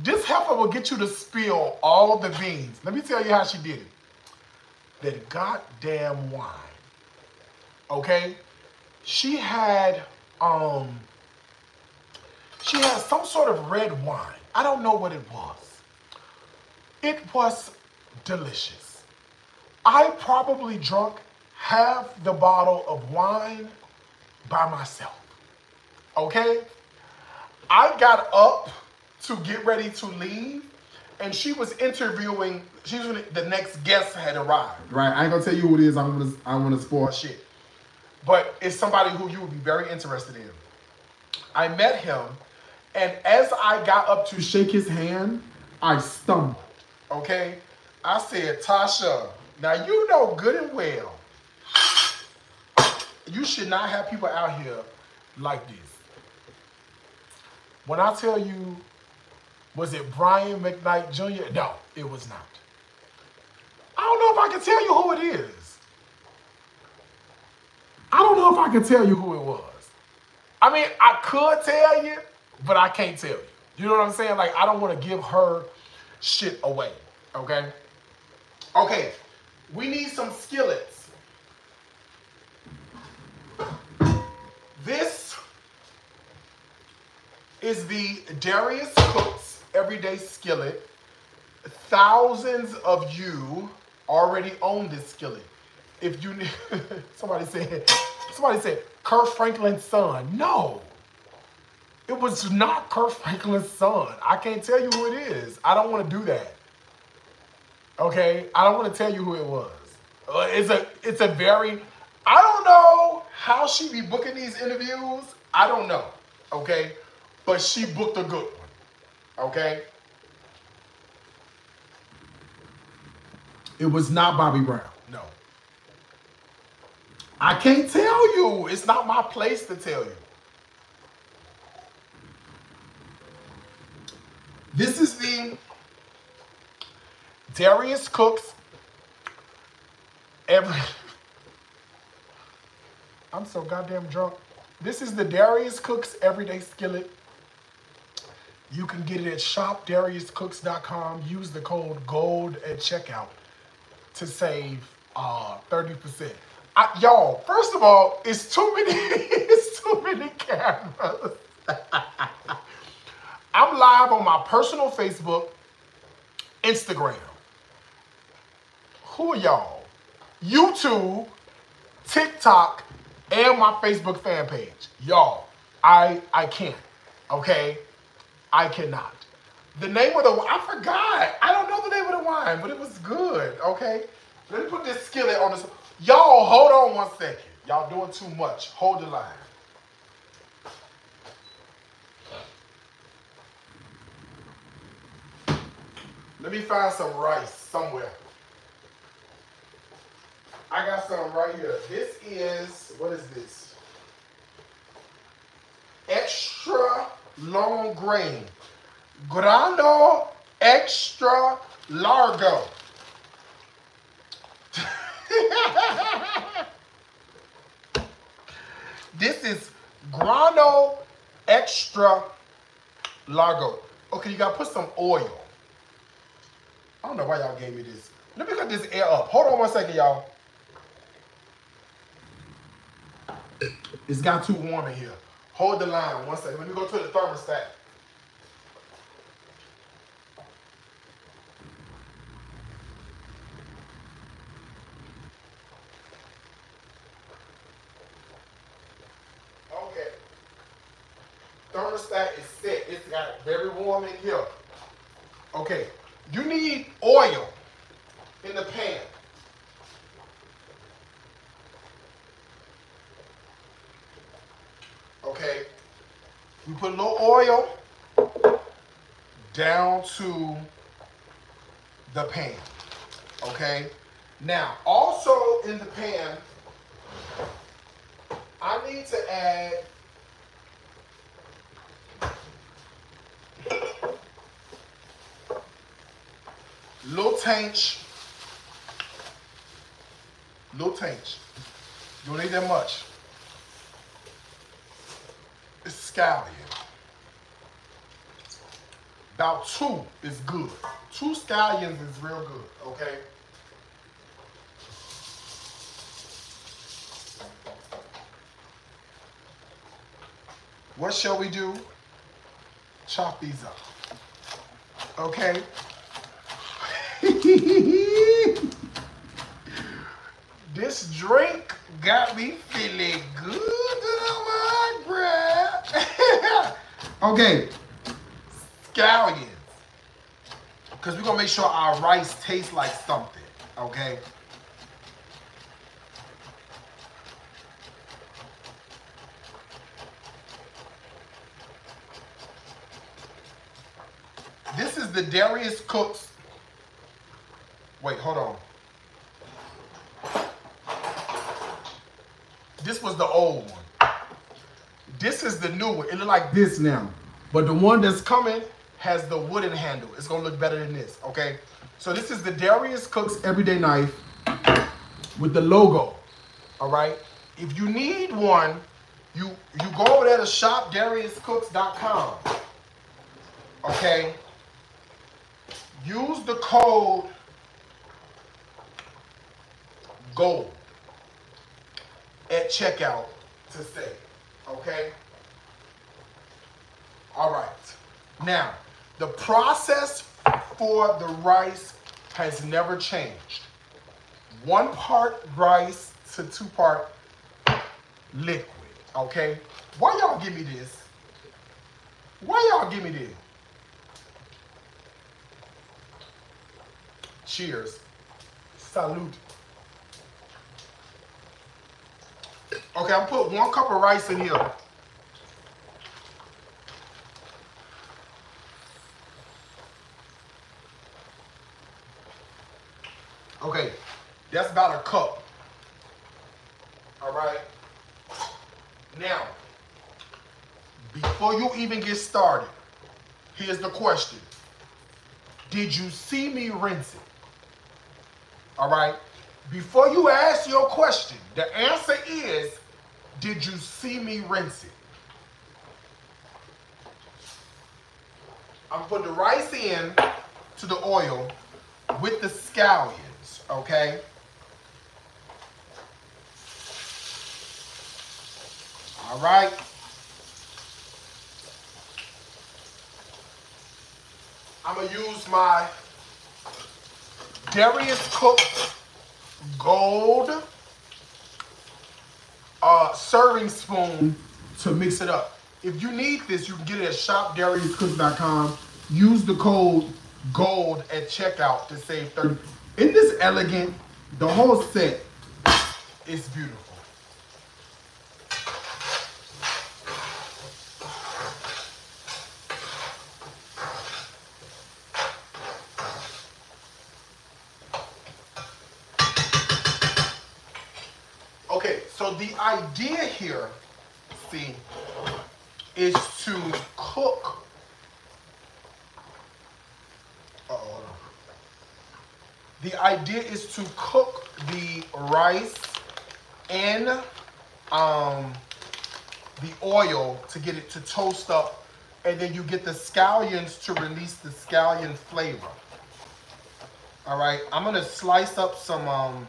This heifer will get you to spill all the beans. Let me tell you how she did it. That goddamn wine. Okay? She had um she had some sort of red wine. I don't know what it was. It was delicious. I probably drunk half the bottle of wine by myself. Okay? I got up to get ready to leave, and she was interviewing. She was the next guest had arrived. right. I ain't gonna tell you who it is. I want to. I want to spoil shit, but it's somebody who you would be very interested in. I met him, and as I got up To shake his hand, I stumbled. Okay? I said, Tasha, now you know good and well, you should not have people out here like this. When I tell you, Was it Brian McKnight Jr.? No, it was not. I don't know if I can tell you who it is. I don't know if I can tell you who it was. I mean, I could tell you, but I can't tell you. You know what I'm saying? Like, I don't want to give her shit away. Okay? Okay, we need some skillets. This is the Darius Cooks Everyday Skillet. Thousands of you already own this skillet. If you somebody said somebody said Kirk Franklin's son. No. It was not Kirk Franklin's son. I can't tell you who it is. I don't want to do that. Okay? I don't want to tell you who it was. Uh, it's a it's a very I don't know how she be booking these interviews. I don't know. Okay? But she booked a good one. Okay? It was not Bobby Brown. No. I can't tell you. It's not my place to tell you. This is the Darius Cooks every I'm so goddamn drunk. This is the Darius Cooks Everyday Skillet. You can get it at shopdariuscooks.com. Use the code GOLD at checkout to save uh, 30%. I, y'all, first of all, it's too many, it's too many cameras. I'm live on my personal Facebook, Instagram. Who are y'all? YouTube, TikTok, and my Facebook fan page. Y'all, I I can't. Okay? I cannot. The name of the I forgot. I don't know the name of the wine, but it was good. Okay? Let me put this skillet on this. Y'all, hold on one second. Y'all doing too much. Hold the line. Let me find some rice somewhere. I got some right here. This is, what is this? Extra long grain. Grano extra largo. this is grano extra largo. Okay, you gotta put some oil. I don't know why y'all gave me this. Let me cut this air up. Hold on one second, y'all. It's got too warm in here. Hold the line one second. Let me go to the thermostat. Okay. Thermostat is set. It's got very warm in here. Okay. You need oil in the pan. Okay. We put a little oil down to the pan. Okay. Now, also in the pan, I need to add little tanch, little tanch. You don't need that much. It's scallion. About two is good. Two scallions is real good, okay? What shall we do? Chop these up. Okay? this drink got me feeling good breath. Okay, scallions. Because we're going to make sure our rice tastes like something, okay? This is the Darius Cooks. Wait, hold on. This was the old one. This is the new one. It look like this now. But the one that's coming has the wooden handle. It's gonna look better than this, okay? So this is the Darius Cooks Everyday Knife with the logo, all right? If you need one, you, you go over there to shopdariuscooks.com, okay? Use the code GOLD at checkout to save, okay? All right. Now, the process for the rice has never changed. One part rice to two part liquid, okay? Why y'all give me this? Why y'all give me this? Cheers. Salute. Okay, I'm put one cup of rice in here. Okay, that's about a cup. All right. Now, before you even get started, here's the question. Did you see me rinse it? All right. Before you ask your question, the answer is, did you see me rinse it? I'm putting the rice in to the oil with the scallions, okay? All right. I'm gonna use my Darius Cook Gold uh, serving spoon to mix it up. If you need this, you can get it at shopdariuscooks.com. Use the code GOLD at checkout to save 30. Isn't this elegant? The whole set is beautiful. Idea here, see, is to cook. Uh-oh. The idea is to cook the rice in um, the oil to get it to toast up, and then you get the scallions to release the scallion flavor. All right, I'm gonna slice up some um,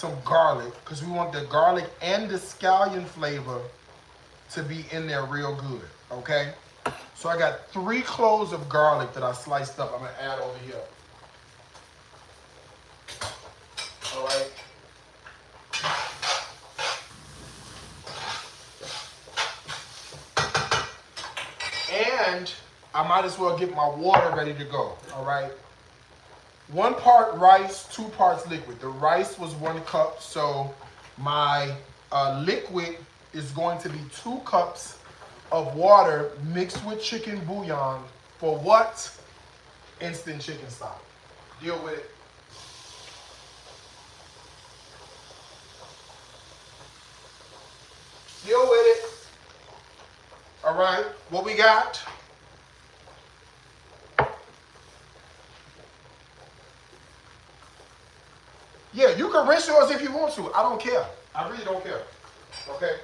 some garlic because we want the garlic and the scallion flavor to be in there real good, okay? So I got three cloves of garlic that I sliced up. I'm gonna add over here. All right. And I might as well get my water ready to go, all right? One part rice, two parts liquid. The rice was one cup, so my uh, liquid is going to be two cups of water mixed with chicken bouillon for what? Instant chicken stock. Deal with it. Deal with it. All right, what we got? Yeah, you can rinse yours if you want to. I don't care. I really don't care. Okay?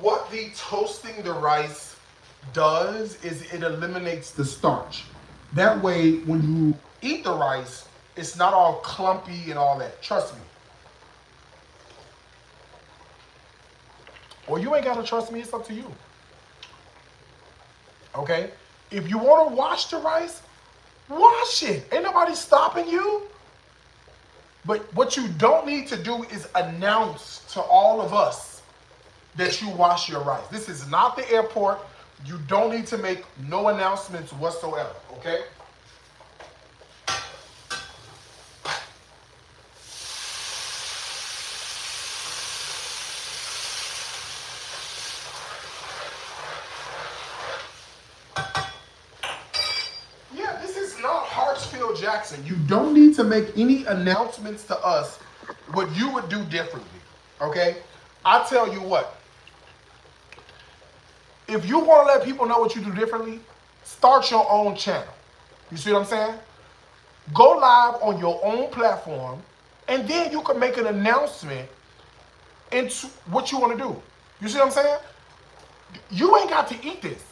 What the toasting the rice does is it eliminates the starch. That way, when you eat the rice, it's not all clumpy and all that. Trust me. Or you ain't got to trust me. It's up to you. Okay? If you want to wash the rice, wash it. Ain't nobody stopping you. But what you don't need to do is announce to all of us that you wash your rice. This is not the airport. You don't need to make no announcements whatsoever, okay? Yeah, this is not Hartsfield Jackson. You don't need to make any announcements to us what you would do differently. Okay? I tell you what. If you want to let people know what you do differently, start your own channel. You see what I'm saying? Go live on your own platform, and then you can make an announcement into what you want to do. You see what I'm saying? You ain't got to eat this.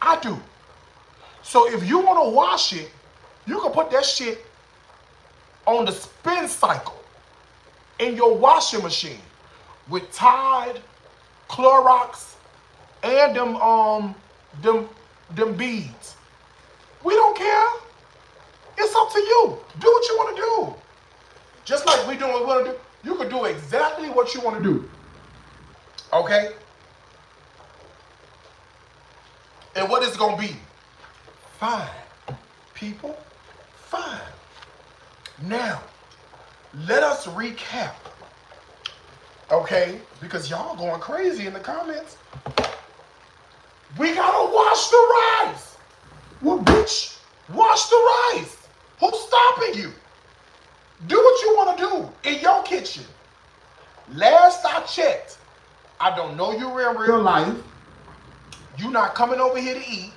I do. So if you want to wash it, you can put that shit on the spin cycle in your washing machine with Tide, Clorox, and them um them them beads. We don't care. It's up to you. Do what you want to do. Just like we doing what we want to do, you can do exactly what you want to do. Okay? And what is going to be? Fine. People, fine. Now, let us recap. Okay? Because y'all going crazy in the comments. We gotta wash the rice. Well, bitch, wash the rice. Who's stopping you? Do what you want to do in your kitchen. Last I checked, I don't know you in real life. You're not coming over here to eat.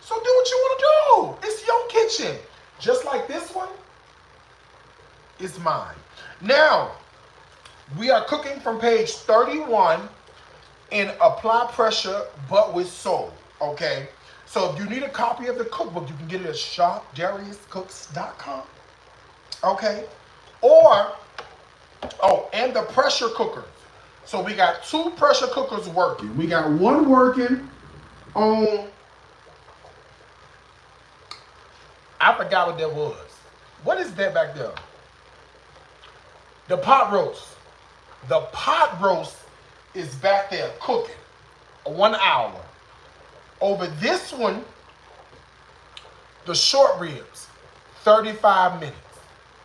So do what you want to do. It's your kitchen. Just like this one is mine. Now, we are cooking from page 31 in Apply Pressure But with Soul. Okay? So if you need a copy of the cookbook, you can get it at shopdariuscooks.com. Okay? Or, oh, and the pressure cooker. So we got two pressure cookers working. We got one working on, I forgot what that was. What is that back there? The pot roast. The pot roast is back there cooking one hour. Over this one, the short ribs, 35 minutes.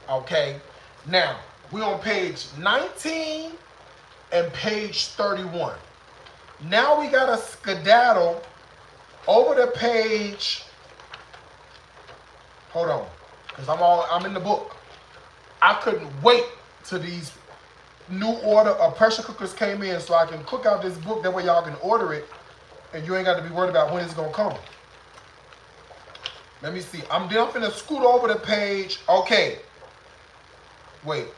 Okay. Now, we're on page 19 and page 31. Now we got a skedaddle over the page. Hold on, because I'm all I'm in the book. I couldn't wait till these new order of pressure cookers came in so I can cook out this book. That way y'all can order it and you ain't got to be worried about when it's gonna come. Let me see. I'm then I'm scoot over the page. Okay. Wait.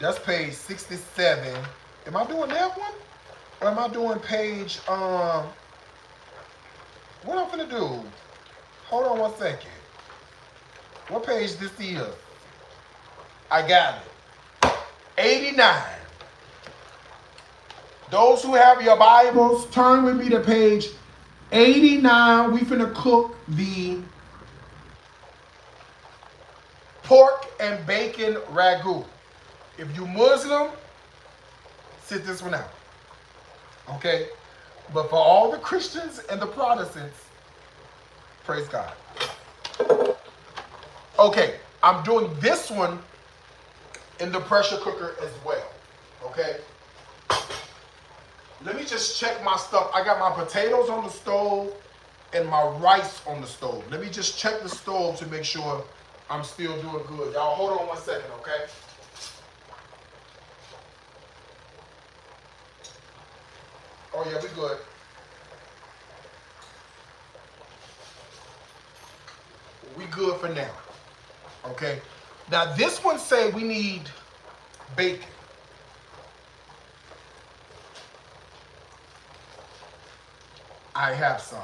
That's page 67. Am I doing that one? Or am I doing page um what I'm finna do? Hold on one second. What page this is? I got it. 89. Those who have your Bibles, turn with me to page 89. We finna cook the pork and bacon ragu. If you Muslim, sit this one out. Okay? But for all the Christians and the Protestants, praise God. Okay, I'm doing this one in the pressure cooker as well. Okay? Let me just check my stuff. I got my potatoes on the stove and my rice on the stove. Let me just check the stove to make sure I'm still doing good. Y'all hold on one second, okay? Oh yeah, we good. We good for now. Okay. Now this one say we need bacon. I have some.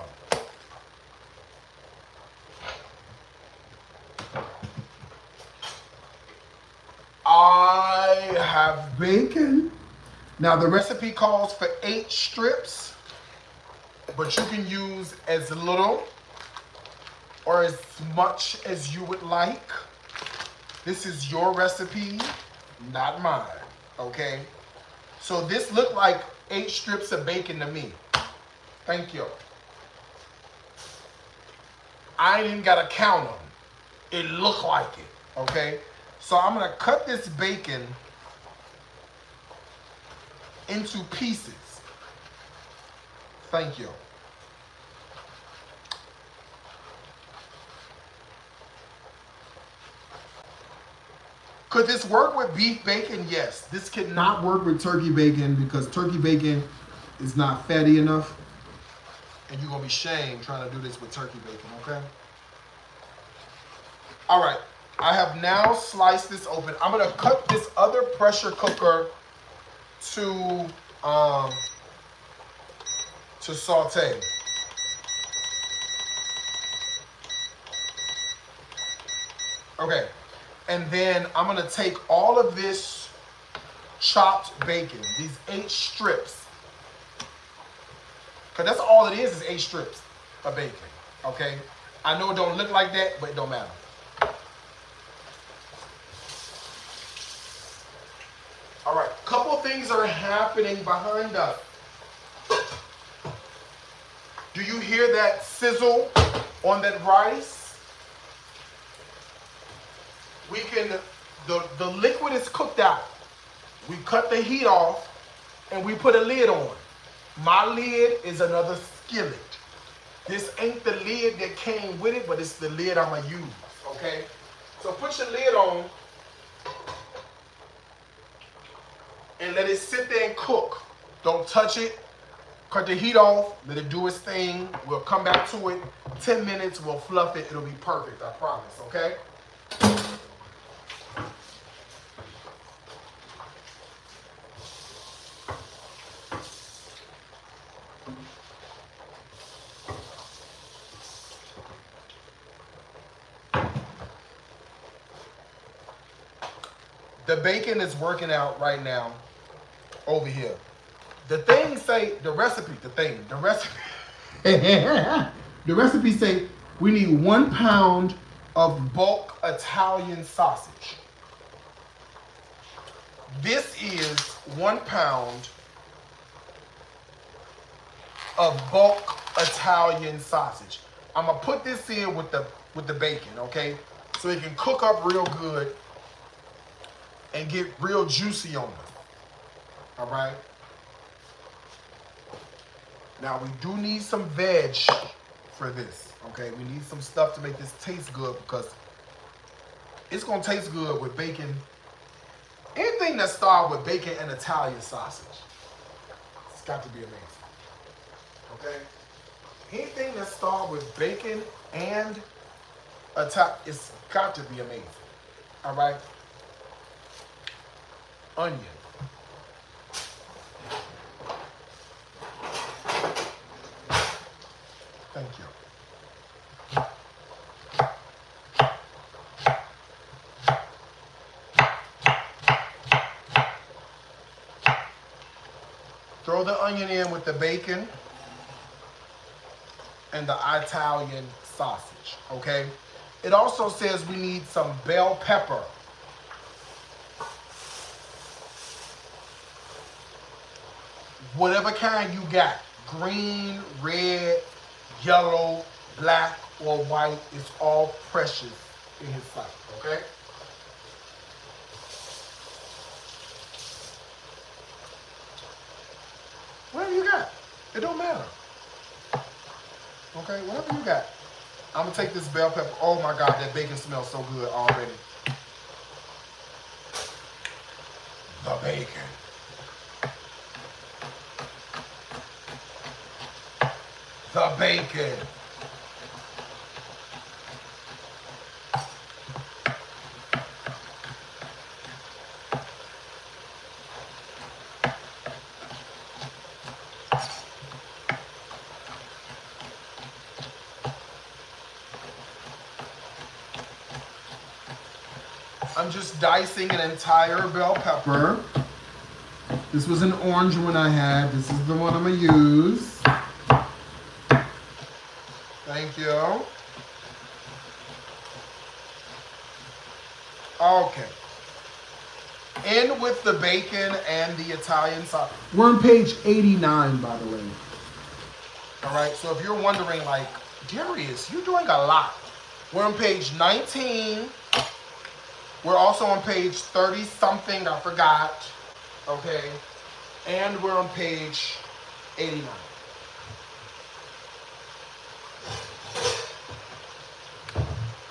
I have bacon. Now the recipe calls for eight strips, but you can use as little or as much as you would like. This is your recipe, not mine, okay? So this looked like eight strips of bacon to me. Thank you. I ain't even got to count them. It looked like it, okay? So I'm to cut this bacon into pieces. Thank you. Could this work with beef bacon? Yes. This cannot Not work with turkey bacon because turkey bacon is not fatty enough. and you're gonna be shamed trying to do this with turkey bacon, okay? All right, I have now sliced this open. I'm gonna cut this other pressure cooker to um to saute. Okay, and then I'm gonna take all of this chopped bacon, these eight strips, Cause that's all it is is eight strips of bacon. Okay? I know it don't look like that, but it don't matter. All right, couple things are happening behind us. Do you hear that sizzle on that rice? We can, the, the liquid is cooked out. We cut the heat off and we put a lid on. My lid is another skillet. This ain't the lid that came with it, but it's the lid I'm gonna use, okay? So put your lid on and let it sit there and cook. Don't touch it. Cut the heat off, let it do its thing. We'll come back to it. 10 minutes, we'll fluff it. It'll be perfect, I promise, okay? The bacon is working out right now over here. The thing say, the recipe, the thing, the recipe. the recipe say we need one pound of bulk Italian sausage. This is one pound of bulk Italian sausage. I'm gonna put this in with the with the bacon, okay? So it can cook up real good and get real juicy on them. All right. Now we do need some veg for this. Okay, we need some stuff to make this taste good because it's gonna taste good with bacon. Anything that starts with bacon and Italian sausage, it's got to be amazing. Okay, anything that starts with bacon and Italian, it's got to be amazing. All right, onion. Thank you. Throw the onion in with the bacon and the Italian sausage, okay? It also says we need some bell pepper. Whatever kind you got, green, red, yellow, black, or white, it's all precious in his sight, okay? Whatever you got, it don't matter. Okay, whatever you got. I'm gonna take this bell pepper. Oh my God, that bacon smells so good already. The bacon. The bacon. I'm just dicing an entire bell pepper. This was an orange one I had. This is the one I'm gonna use. Thank you. Okay. In with the bacon and the Italian sauce. We're on page 89, by the way. All right, so if you're wondering, like, Darius, you're doing a lot. We're on page 19. We're also on page 30 something, I forgot. Okay. And we're on page 89.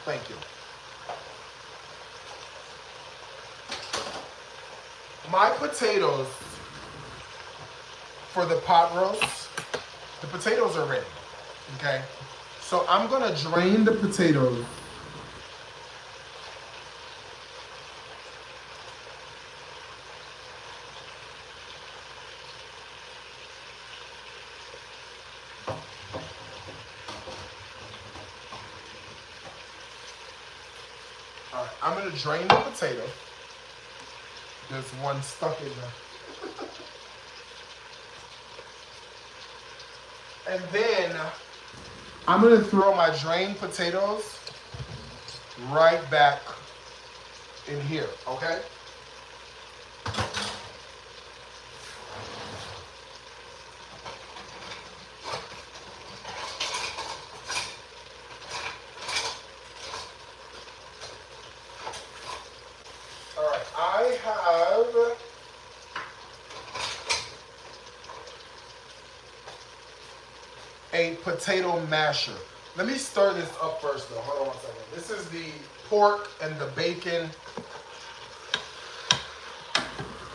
Thank you. My potatoes for the pot roast, the potatoes are ready, okay? So I'm gonna drain the potatoes one stuck in there. and then I'm gonna throw my drained potatoes right back in here, okay? All right, I have a potato masher. Let me stir this up first though. Hold on one second. This is the pork and the bacon.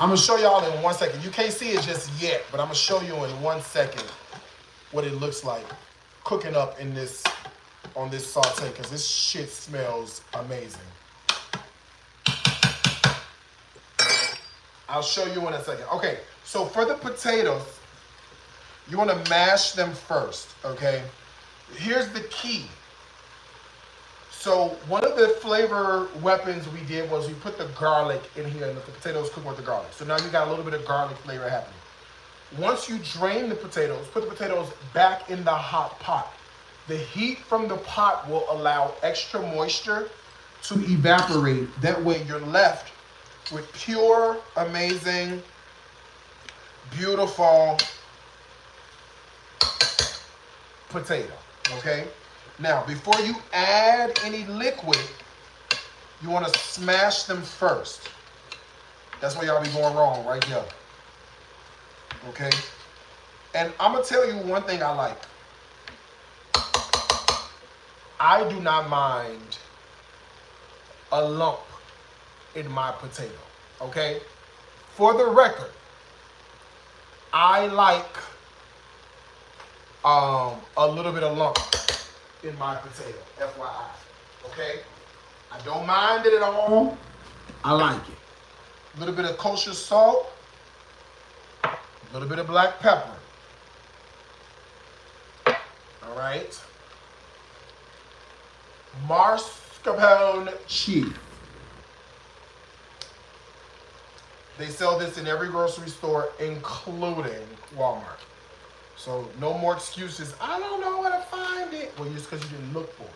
I'm gonna show y'all in one second. You can't see it just yet, but I'm gonna show you in one second what it looks like cooking up in this on this saute because this shit smells amazing. I'll show you in a second. Okay, so for the potatoes, you want to mash them first, okay? Here's the key. So one of the flavor weapons we did was we put the garlic in here and let the potatoes cook with the garlic. So now you got a little bit of garlic flavor happening. Once you drain the potatoes, put the potatoes back in the hot pot. The heat from the pot will allow extra moisture to evaporate. That way you're left with pure, amazing, beautiful potato. Okay? Now, before you add any liquid, you want to smash them first. That's where y'all be going wrong right here. Okay? And I'm going to tell you one thing I like. I do not mind a lump in my potato. Okay? For the record, I like um, a little bit of lump in my potato, FYI. Okay? I don't mind it at all. I like it. A little bit of kosher salt, a little bit of black pepper. All right? Mascarpone cheese. They sell this in every grocery store, including Walmart. So no more excuses. I don't know where to find it. Well, just because you didn't look for it.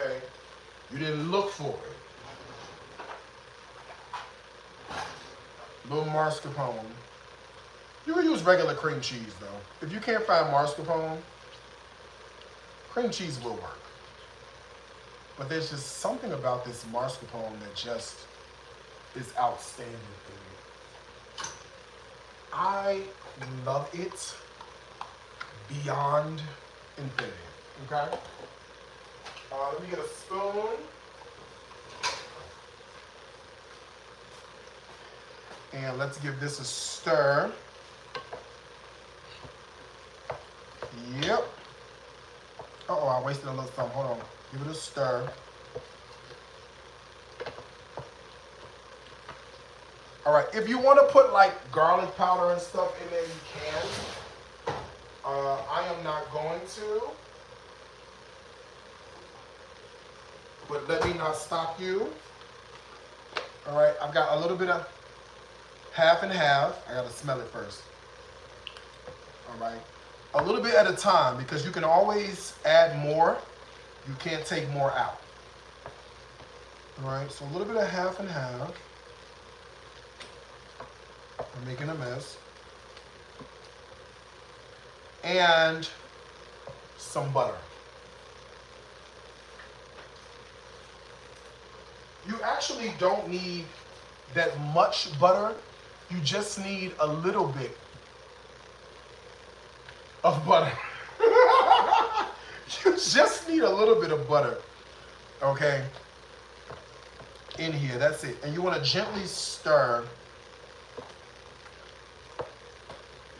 Okay? You didn't look for it. Little mascarpone. You can use regular cream cheese though. If you can't find mascarpone, cream cheese will work. But there's just something about this mascarpone that just is outstanding. I love it beyond infinity. Okay? Uh, let me get a spoon. And let's give this a stir. Yep. Uh oh, I wasted a little something. Hold on. Give it a stir. All right, if you want to put like garlic powder and stuff in there, you can. Uh, I am not going to. But let me not stop you. All right, I've got a little bit of half and half. I gotta smell it first. All right, a little bit at a time because you can always add more. You can't take more out. All right, so a little bit of half and half. I'm making a mess. And some butter. You actually don't need that much butter. You just need a little bit of butter. you just need a little bit of butter. Okay? in here. That's it. And you want to gently stir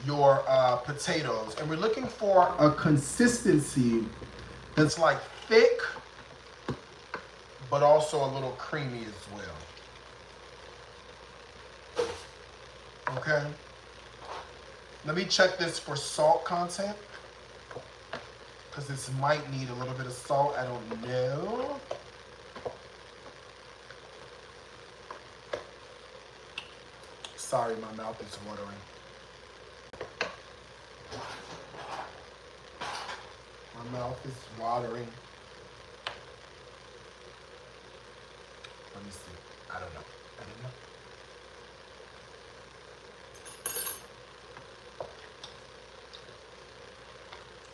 your uh, potatoes. And we're looking for a consistency that's like thick, but also a little creamy as well. Okay. Let me check this for salt content. Because this might need a little bit of salt. I don't know. Sorry, my mouth is watering. My mouth is watering. Let me see. I don't know. I don't know.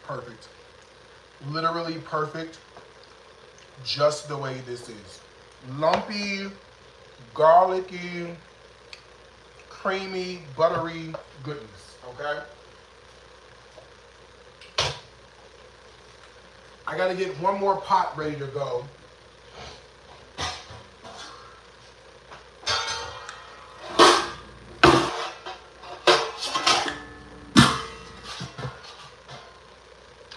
Perfect. Literally perfect. Just the way this is. Lumpy, garlicky, creamy, buttery goodness. Okay? I gotta get one more pot ready to go.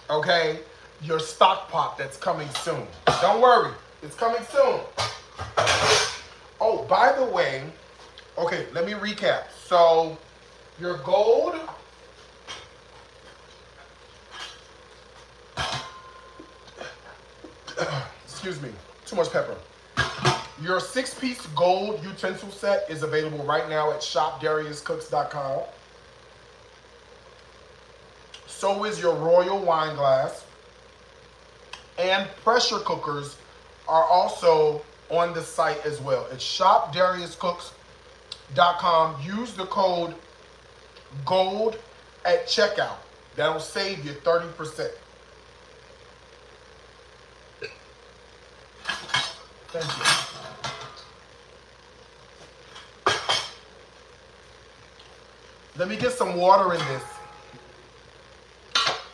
Okay, your stock pot that's coming soon. Don't worry, it's coming soon. Oh, by the way, okay, let me recap. So, your gold excuse me, too much pepper. Your six-piece gold utensil set is available right now at shopdariuscooks.com. So is your royal wine glass. And pressure cookers are also on the site as well. It's shopdariuscooks.com. Use the code GOLD at checkout. That'll save you 30%. Thank you. Let me get some water in this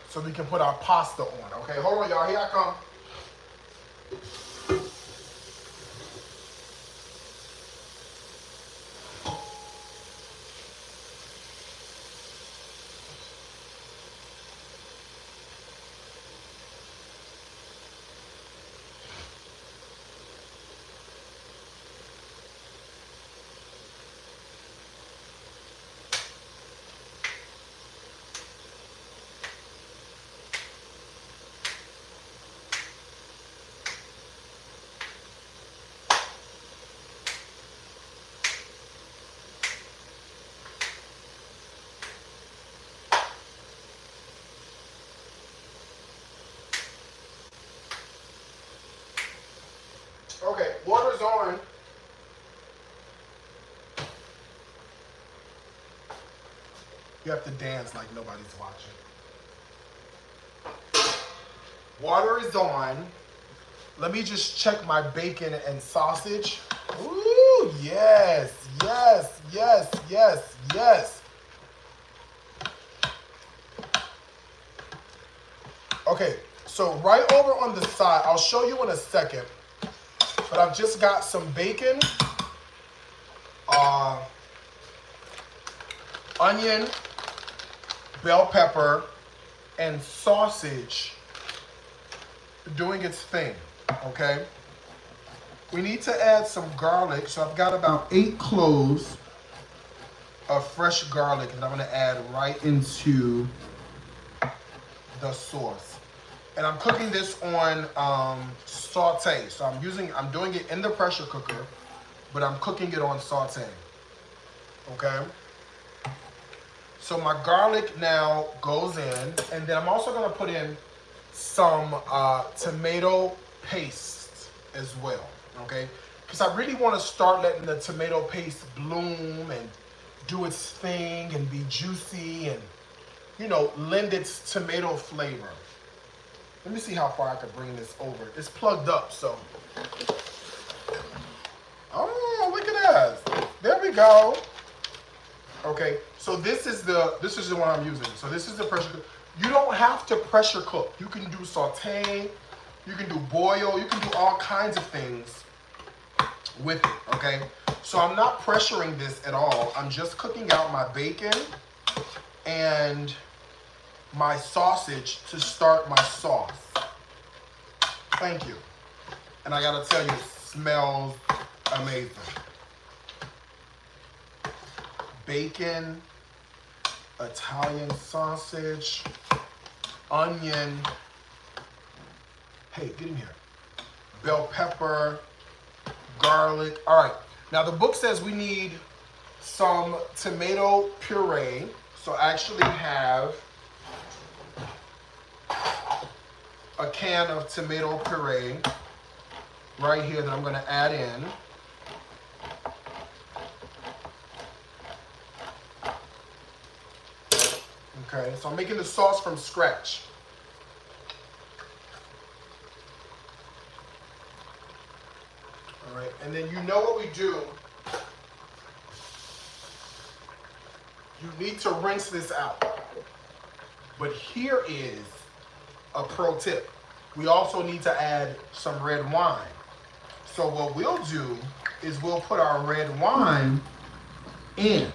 so we can put our pasta on. Okay, hold on, y'all. Here I come. Okay, water's on. You have to dance like nobody's watching. Water is on. Let me just check my bacon and sausage. Ooh, yes, yes, yes, yes, yes. Okay, so right over on the side, I'll show you in a second. But I've just got some bacon, uh, onion, bell pepper, and sausage doing its thing, okay? We need to add some garlic, so I've got about eight cloves of fresh garlic that I'm gonna add right into the sauce and I'm cooking this on um, saute. So I'm using, I'm doing it in the pressure cooker, but I'm cooking it on saute. Okay. So my garlic now goes in, and then I'm also gonna put in some uh, tomato paste as well. Okay. Because I really want to start letting the tomato paste bloom and do its thing and be juicy and you know lend its tomato flavor. Let me see how far I can bring this over. It's plugged up, so. Oh, look at that. There we go. Okay, so this is the this is the one I'm using. So this is the pressure cook. You don't have to pressure cook. You can do saute, you can do boil, you can do all kinds of things with it, okay? So I'm not pressuring this at all. I'm just cooking out my bacon and my sausage to start my sauce. Thank you. And I gotta tell you, smells amazing. Bacon, Italian sausage, onion. Hey, get in here. Bell pepper, garlic. All right. Now the book says we need some tomato puree. So I actually have a can of tomato puree right here that I'm going to add in. Okay, so I'm making the sauce from scratch. All right, and then you know what we do. You need to rinse this out. But here is a pro tip. We also need to add some red wine. So what we'll do is we'll put our red wine in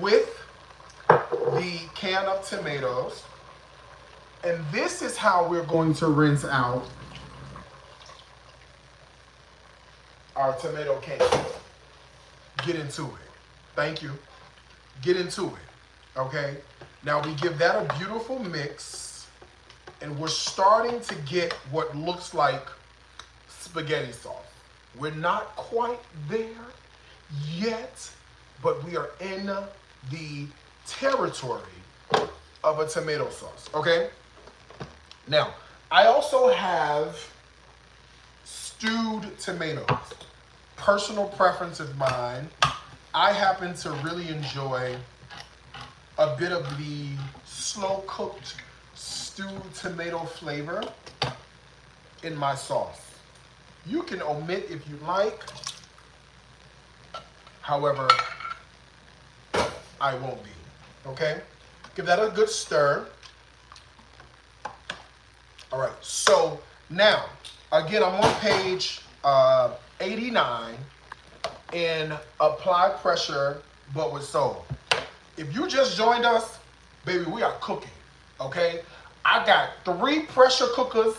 with the can of tomatoes. And this is how we're going to rinse out our tomato can. Get into it. Thank you. Get into it. Okay? Now we give that a beautiful mix and we're starting to get what looks like spaghetti sauce. We're not quite there yet, but we are in the territory of a tomato sauce, okay? Now, I also have stewed tomatoes. Personal preference of mine. I happen to really enjoy a bit of the slow cooked stewed tomato flavor in my sauce. You can omit if you like. However, I won't be. Okay? Give that a good stir. All right, so now, again, I'm on page uh, 89 in Apply Pressure, but with soul. If you just joined us, baby, we are cooking, okay? I got three pressure cookers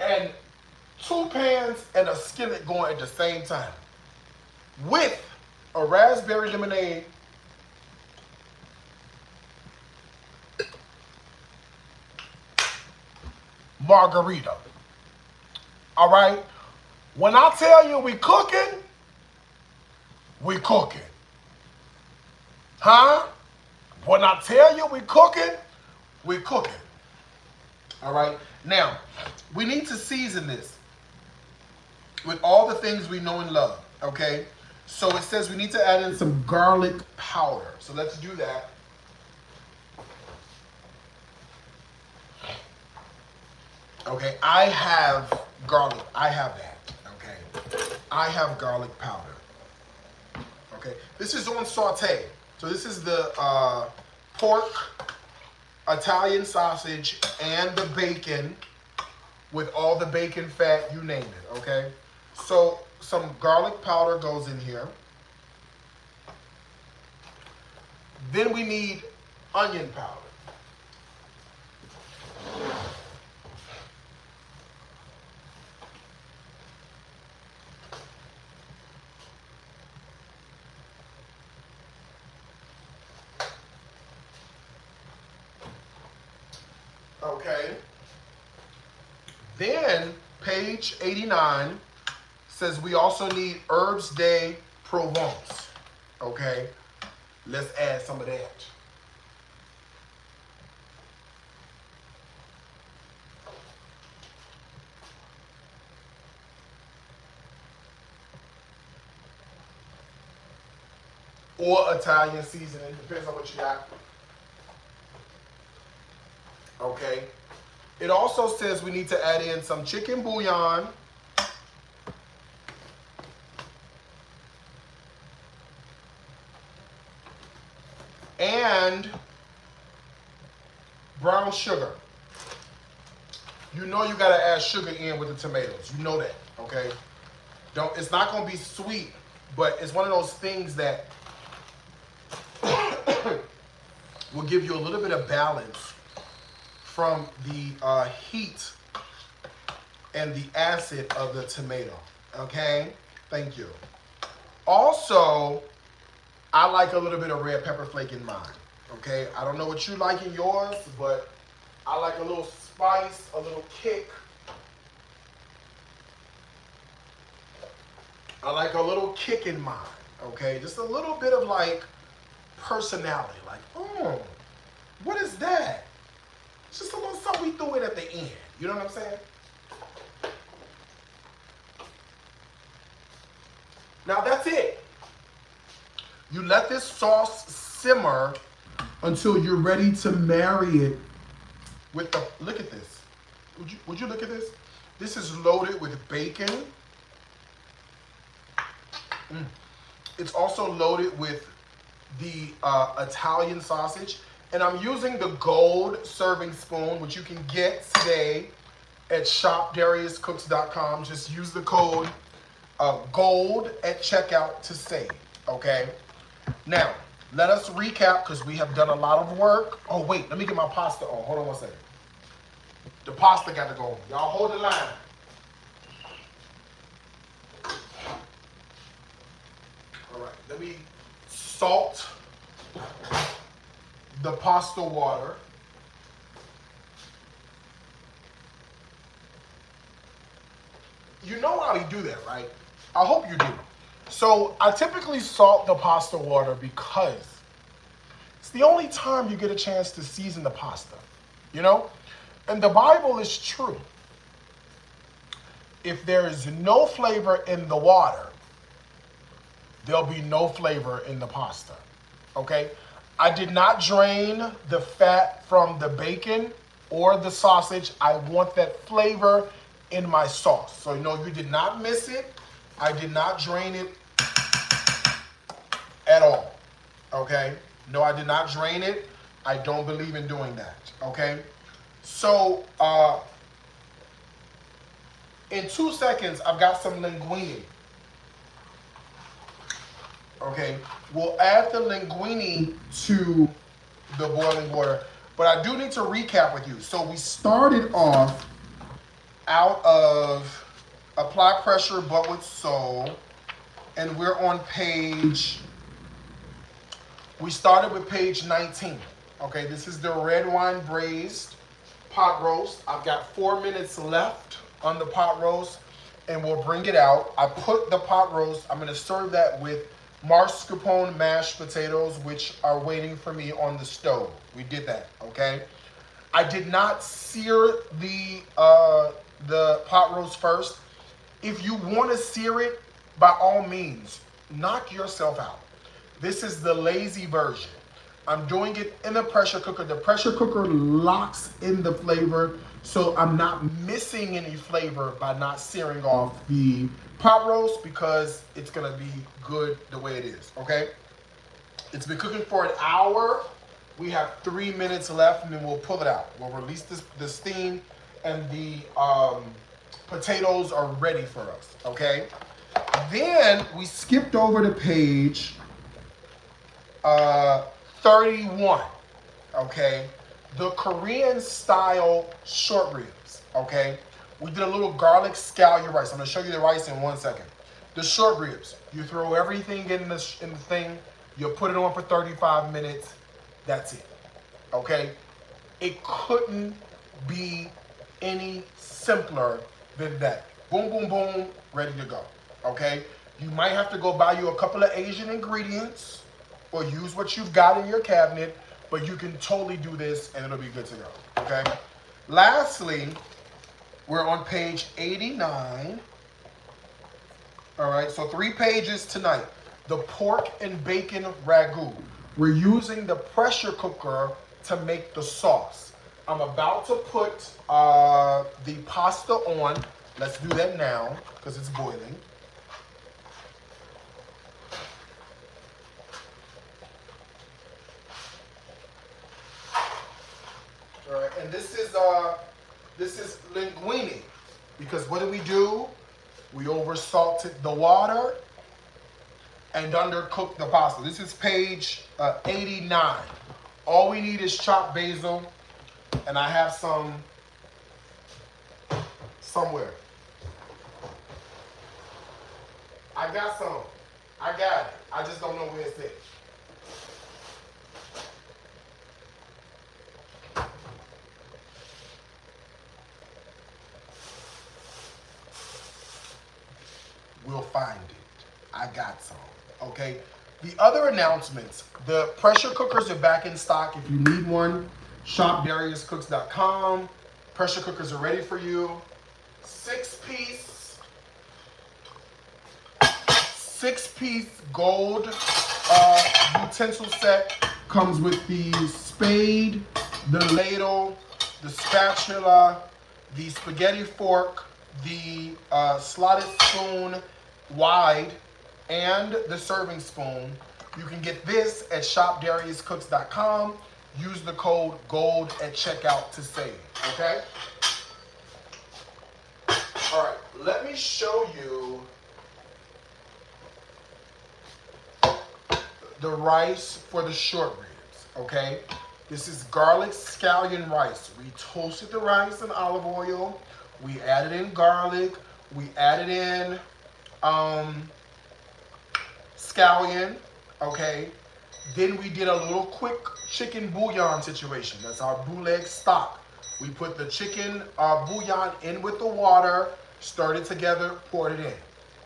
and two pans and a skillet going at the same time with a raspberry lemonade margarita. All right? When I tell you we cooking, we cooking. Huh? When I tell you we cooking, we cooking. All right? Now, we need to season this with all the things we know and love, okay? So it says we need to add in some garlic powder. So let's do that. Okay, I have garlic. I have that, okay? I have garlic powder. Okay, this is on saute. So this is the uh, pork, Italian sausage, and the bacon with all the bacon fat, you name it, okay? So some garlic powder goes in here. Then we need onion powder. Okay. Then page 89 says we also need herbes de Provence. Okay. Let's add some of that. Or Italian seasoning, depends on what you got. Okay. It also says we need to add in some chicken bouillon. And brown sugar. You know you gotta add sugar in with the tomatoes. You know that, okay? Don't. It's not gonna be sweet, but it's one of those things that will give you a little bit of balance from the uh, heat and the acid of the tomato. Okay, thank you. Also, I like a little bit of red pepper flake in mine. Okay, I don't know what you like in yours, but I like a little spice, a little kick. I like a little kick in mine. Okay, just a little bit of like personality. Like, oh, what is that? It's just a little something we threw in at the end. You know what I'm saying? Now that's it. You let this sauce simmer until you're ready to marry it with the, look at this. Would you, would you look at this? This is loaded with bacon. Mm. It's also loaded with the uh, Italian sausage. And I'm using the gold serving spoon, which you can get today at shopdariuscooks.com. Just use the code uh, GOLD at checkout to save, okay? Now, let us recap because we have done a lot of work. Oh, wait, let me get my pasta on. Hold on one second. The pasta got to go. Y'all hold the line. All right, let me salt the pasta water. You know how to do that, right? I hope you do. So I typically salt the pasta water because it's the only time you get a chance to season the pasta, you know? And the Bible is true. If there is no flavor in the water, there'll be no flavor in the pasta, okay? I did not drain the fat from the bacon or the sausage. I want that flavor in my sauce. So, you know, you did not miss it. I did not drain it at all. Okay? No, I did not drain it. I don't believe in doing that. Okay? So, uh, in two seconds, I've got some linguine. Okay? We'll add the linguine to the boiling water. But I do need to recap with you. So we started off out of apply pressure but with soul and we're on page we started with page 19 okay this is the red wine braised pot roast i've got four minutes left on the pot roast and we'll bring it out i put the pot roast i'm going to serve that with mascarpone mashed potatoes which are waiting for me on the stove we did that okay i did not sear the uh the pot roast first if you want to sear it, by all means, knock yourself out. This is the lazy version. I'm doing it in the pressure cooker. The pressure cooker locks in the flavor, so I'm not missing any flavor by not searing off the pot roast because it's gonna be good the way it is, okay? It's been cooking for an hour. We have three minutes left and then we'll pull it out. We'll release this, the steam and the um, potatoes are ready for us, okay? Then we skipped over to page uh, 31, okay? The Korean style short ribs, okay? We did a little garlic scallion rice. I'm gonna show you the rice in one second. The short ribs, you throw everything in the, in the thing, you put it on for 35 minutes, that's it, okay? It couldn't be any simpler than that. Boom, boom, boom, ready to go. Okay? You might have to go buy you a couple of Asian ingredients or use what you've got in your cabinet, but you can totally do this and it'll be good to go. Okay? Lastly, we're on page 89. All right, so three pages tonight. The pork and bacon ragu. We're using the pressure cooker to make the sauce. I'm about to put uh, the pasta on. Let's do that now because it's boiling. All right, and this is uh, this is linguine because what do we do? We over salted the water and undercooked the pasta. This is page uh, 89. All we need is chopped basil, and I have some somewhere. I got some. I got it. I just don't know where it's at. Find it. I got some. Okay. The other announcements, the pressure cookers are back in stock. If you need one, shop DariusCooks.com. Pressure cookers are ready for you. Six piece, six piece gold uh, utensil set comes with the spade, the ladle, the spatula, the spaghetti fork, the uh, slotted spoon wide, and the serving spoon. You can get this at shopdariuscooks.com. Use the code GOLD at checkout to save, okay? All right, let me show you the rice for the short ribs, okay? This is garlic scallion rice. We toasted the rice in olive oil. We added in garlic. We added in um, scallion, okay? Then we did a little quick chicken bouillon situation. That's our bootleg stock. We put the chicken uh, bouillon in with the water, stirred it together, poured it in.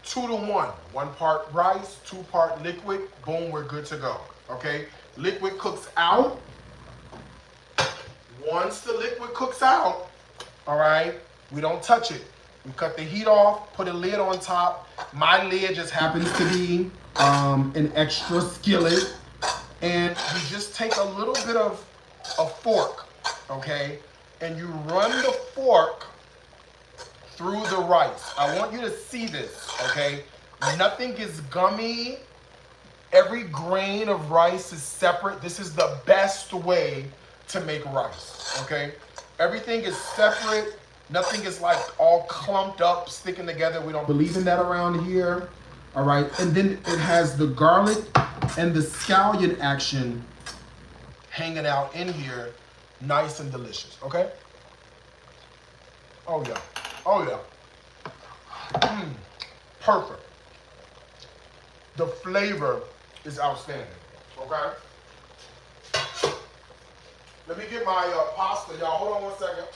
Two to one. One part rice, two part liquid. Boom, we're good to go. Okay? Liquid cooks out. Once the liquid cooks out, all right, we don't touch it. We cut the heat off, put a lid on top. My lid just happens to be um, an extra skillet. And you just take a little bit of a fork, okay? And you run the fork through the rice. I want you to see this, okay? Nothing is gummy. Every grain of rice is separate. This is the best way to make rice, okay? Everything is separate. Nothing is like all clumped up, sticking together. We don't believe in that around here. All right, and then it has the garlic and the scallion action hanging out in here, nice and delicious, okay? Oh yeah, oh yeah. Mm, perfect. The flavor is outstanding, okay? Let me get my uh, pasta, y'all. Hold on one second.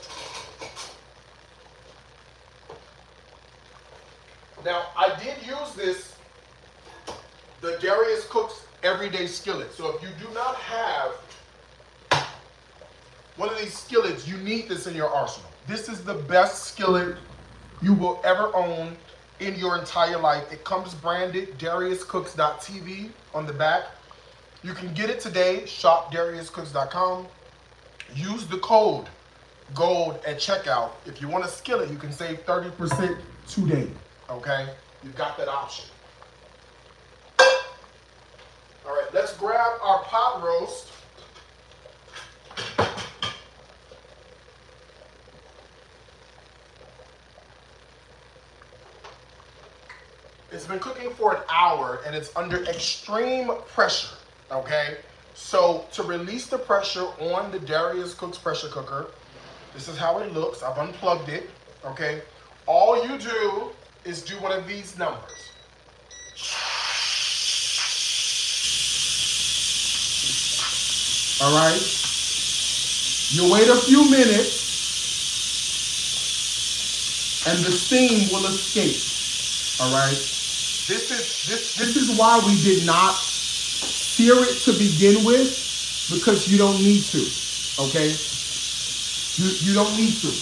Now, I did use this, the Darius Cooks Everyday Skillet. So if you do not have one of these skillets, you need this in your arsenal. This is the best skillet you will ever own in your entire life. It comes branded DariusCooks.tv on the back. You can get it today, shop DariusCooks.com. Use the code GOLD at checkout. If you want a skillet, you can save 30% today. Okay? You've got that option. All right, let's grab our pot roast. It's been cooking for an hour and it's under extreme pressure, okay? So to release the pressure on the Darius Cooks pressure cooker, this is how it looks. I've unplugged it, okay? All you do is do one of these numbers. All right? You wait a few minutes and the steam will escape. All right? This is this this is why we did not sear it to begin with because you don't need to. Okay? You you don't need to.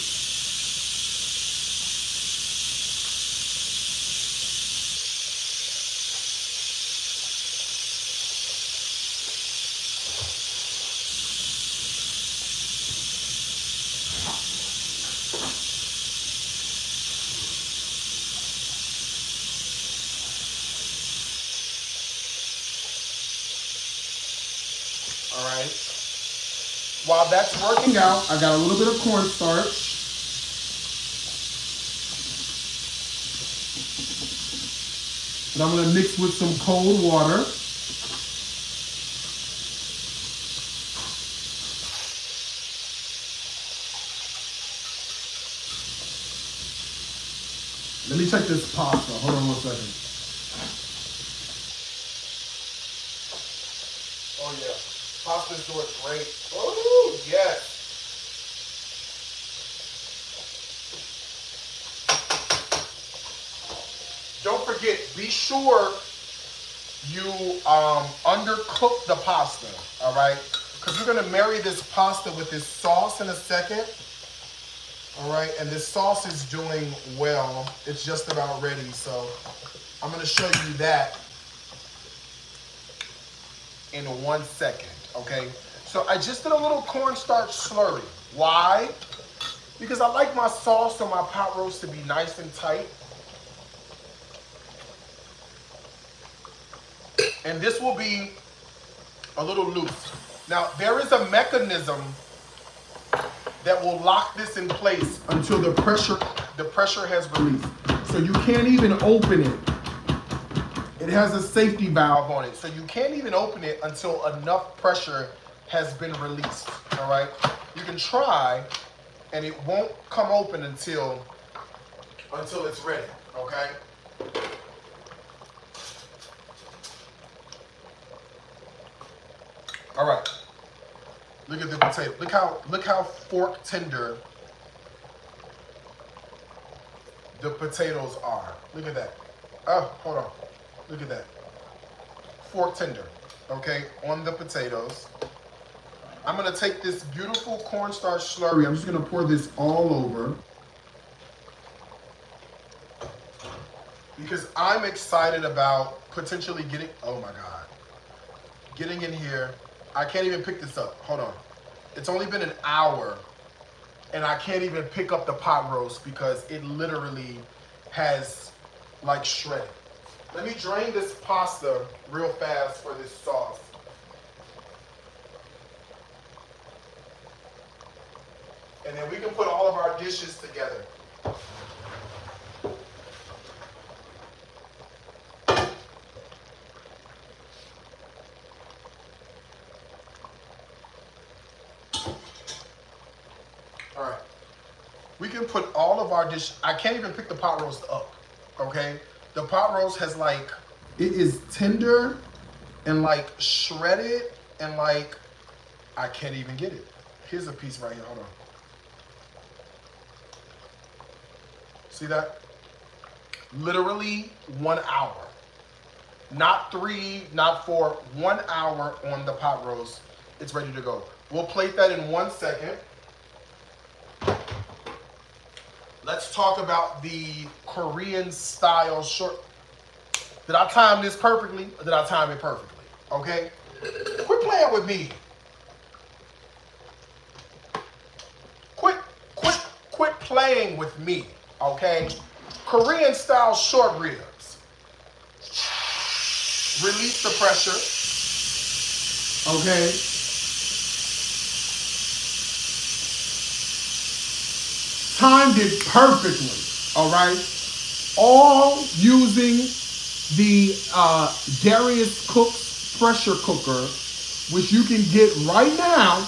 All right. While that's working I got a little bit of cornstarch. And I'm gonna mix with some cold water. Let me check this pasta. Hold on one second. Oh yeah, pasta's doing great. Oh yes. Don't forget, be sure you um, undercook the pasta, all right? Because we're gonna marry this pasta with this sauce in a second. All right, and this sauce is doing well. It's just about ready, so I'm gonna show you that in one second, okay? So I just did a little cornstarch slurry. Why? Because I like my sauce on my pot roast to be nice and tight. And this will be a little loose. Now, there is a mechanism that will lock this in place until the pressure the pressure has released. So you can't even open it. It has a safety valve on it. So you can't even open it until enough pressure has been released. All right. You can try and it won't come open until until it's ready. Okay. All right. Look at the potato. Look how look how fork tender the potatoes are. Look at that. Oh, hold on. Look at that. Fork tender. Okay, on the potatoes. I'm gonna take this beautiful cornstarch slurry. I'm just gonna pour this all over. Because I'm excited about potentially getting, oh my God, getting in here I can't even pick this up. Hold on. It's only been an hour and I can't even pick up the pot roast because it literally has like shredded. Let me drain this pasta real fast for this sauce. And then we can put all of our dishes together. Put all of our dish. I can't even pick the pot roast up. Okay, the pot roast has like it is tender and like shredded and like I can't even get it. Here's a piece right here. Hold on. See that? Literally one hour. Not three, not four, one hour on the pot roast. It's ready to go. We'll plate that in one second. Let's talk about the Korean style short. Did I time this perfectly? Did I time it perfectly? Okay? Quit playing with me. Quit, quit, quit playing with me. Okay? Korean style short ribs. Release the pressure. Okay? Timed it perfectly, all right? All using the uh, Darius Cooks pressure cooker, which you can get right now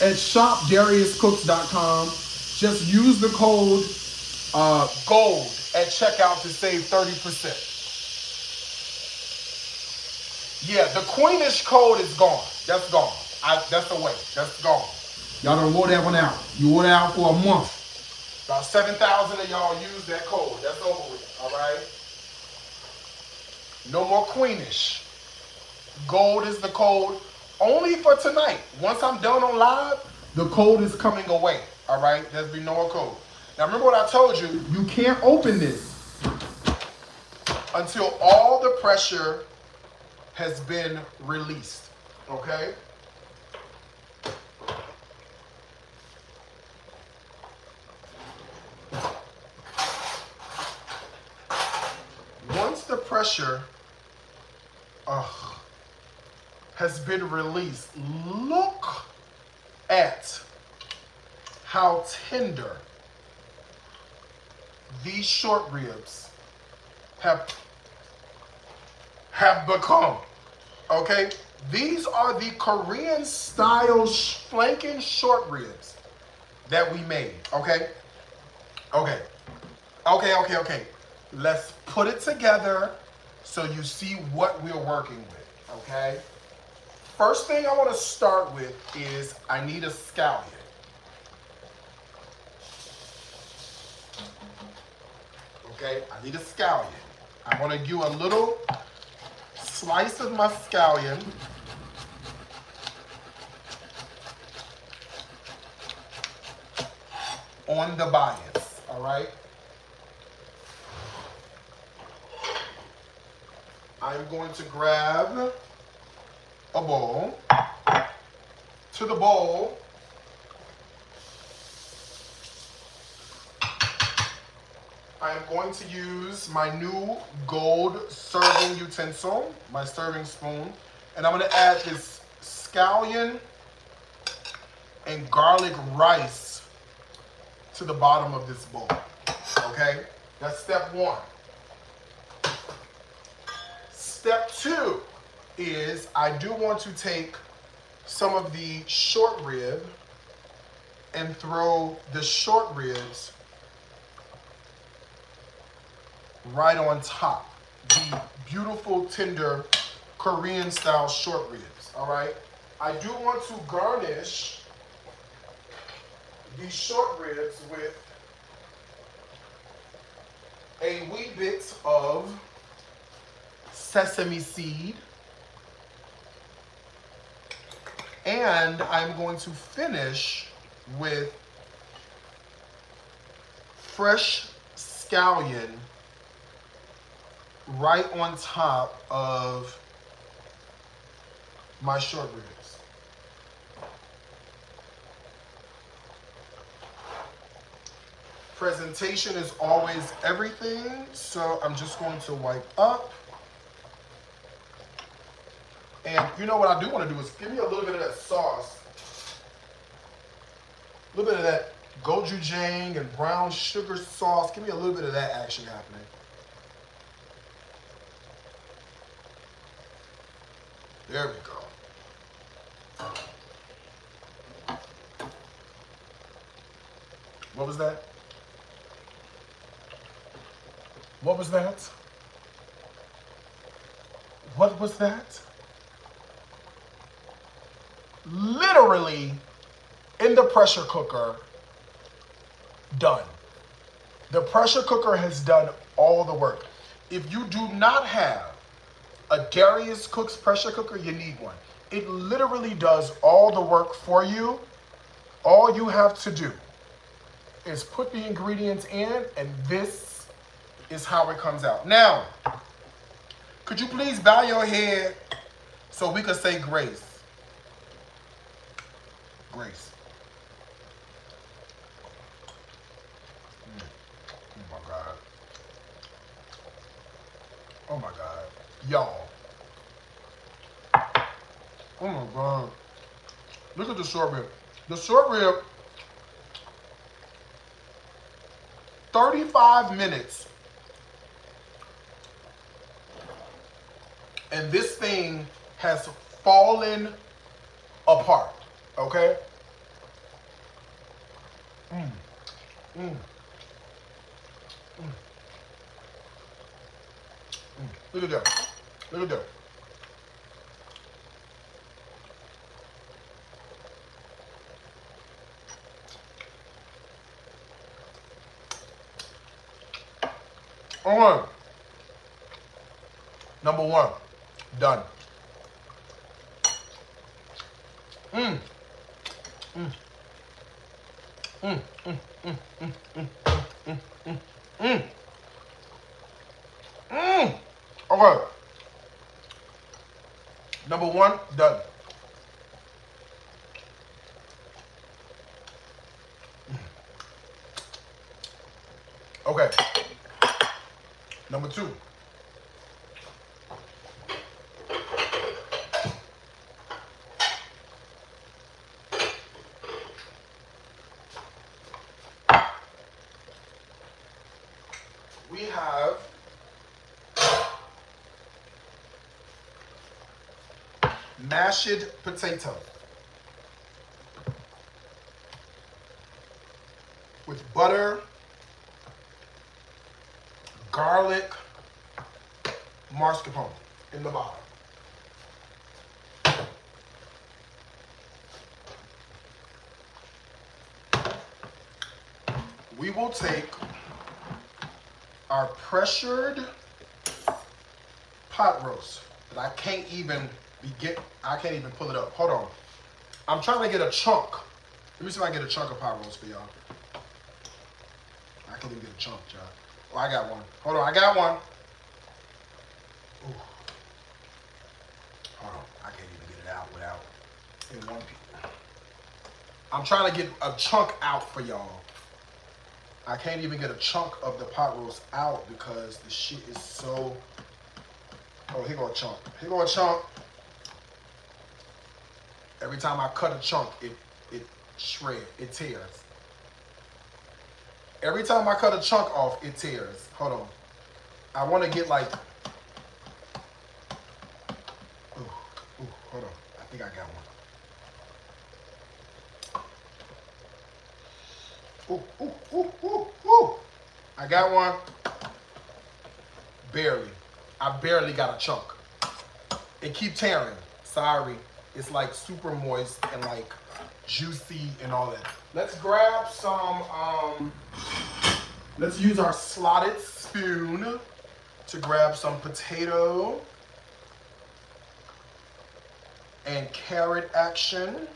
at shopdariuscooks.com. Just use the code uh, GOLD at checkout to save 30%. Yeah, the Queenish code is gone. That's gone. I, that's away. That's gone. Y'all don't wore that one out. You wore it out for a month. About 7,000 of y'all use that code. That's over with, all right? No more Queenish. Gold is the code only for tonight. Once I'm done on live, the code is coming away, all right? There's be no more code. Now remember what I told you, you can't open this until all the pressure has been released, okay? Once the pressure uh, has been released, look at how tender these short ribs have have become. Okay, these are the Korean style flanken short ribs that we made. Okay, okay, okay, okay, okay. Let's put it together so you see what we're working with. Okay. First thing I want to start with is I need a scallion. Okay, I need a scallion. I want to do a little slice of my scallion. on the bias, all right? I'm going to grab a bowl. To the bowl, I am going to use my new gold serving utensil, my serving spoon, and I'm going to add this scallion and garlic rice to the bottom of this bowl. Okay? That's step one. Step two is I do want to take some of the short rib and throw the short ribs right on top. The beautiful, tender Korean style short ribs, all right? I do want to garnish these short ribs with a wee bit of sesame seed And I'm going to finish with fresh scallion right on top of my short ribs. Presentation is always everything, so I'm just going to wipe up. And you know what I do want to do is give me a little bit of that sauce. A little bit of that gochujang and brown sugar sauce. Give me a little bit of that action happening. There we go. What was that? What was that? What was that? Literally in the pressure cooker done. The pressure cooker has done all the work. If you do not have a Darius Cooks pressure cooker, you need one. It literally does all the work for you. All you have to do is put the ingredients in, and this is how it comes out. Now, could you please bow your head so we could say grace? Grace. Mm. Oh my God. Oh my God. Y'all. Oh my God. Look at the short rib. The short rib, 35 minutes. And this thing has fallen apart. Okay? Mm. Mm. Mm. Mm. Look at that. Look at that. All right. Number one, done. Mmm. Mm, mm. Mm. Okay. Number one, done. Okay. Number two. we have mashed potato with butter, garlic, mascarpone in the bottom. We will take our pressured pot roast that I can't even begin. I can't even pull it up. Hold on. I'm trying to get a chunk. Let me see if I can get a chunk of pot roast for y'all. I can't even get a chunk, y'all. Oh, I got one. Hold on, I got one. Ooh. Hold on, I can't even get it out without in one piece. I'm trying to get a chunk out for y'all. I can't even get a chunk of the pot roast out because the shit is so. Oh, here go a chunk. Here go a chunk. Every time I cut a chunk, it it shred, it tears. Every time I cut a chunk off, it tears. Hold on. I want to get like. Ooh, ooh, hold on. I think I got one. Ooh, ooh, ooh, ooh, ooh. I got one. Barely. I barely got a chunk. It keep tearing. Sorry. It's like super moist and like juicy and all that. Let's grab some, um, let's use our slotted spoon to grab some potato and carrot action.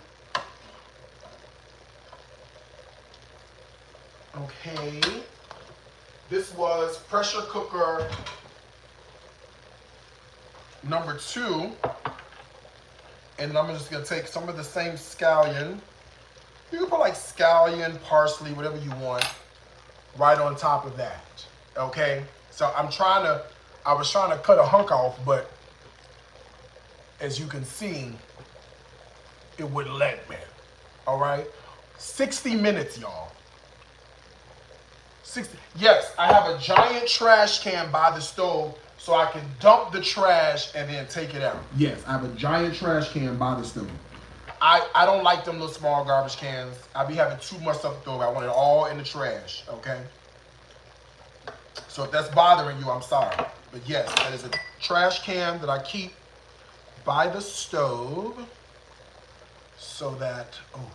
Okay. This was pressure cooker number two. And I'm just gonna take some of the same scallion. You can put like scallion, parsley, whatever you want, right on top of that. Okay? So I'm trying to, I was trying to cut a hunk off, but as you can see, it wouldn't let me. All right? 60 minutes, y'all. 60. Yes, I have a giant trash can by the stove so I can dump the trash and then take it out. Yes, I have a giant trash can by the stove. I, I don't like them little small garbage cans. I be having too much stuff to throw. I want it all in the trash, okay? So if that's bothering you, I'm sorry. But yes, that is a trash can that I keep by the stove so that, oh,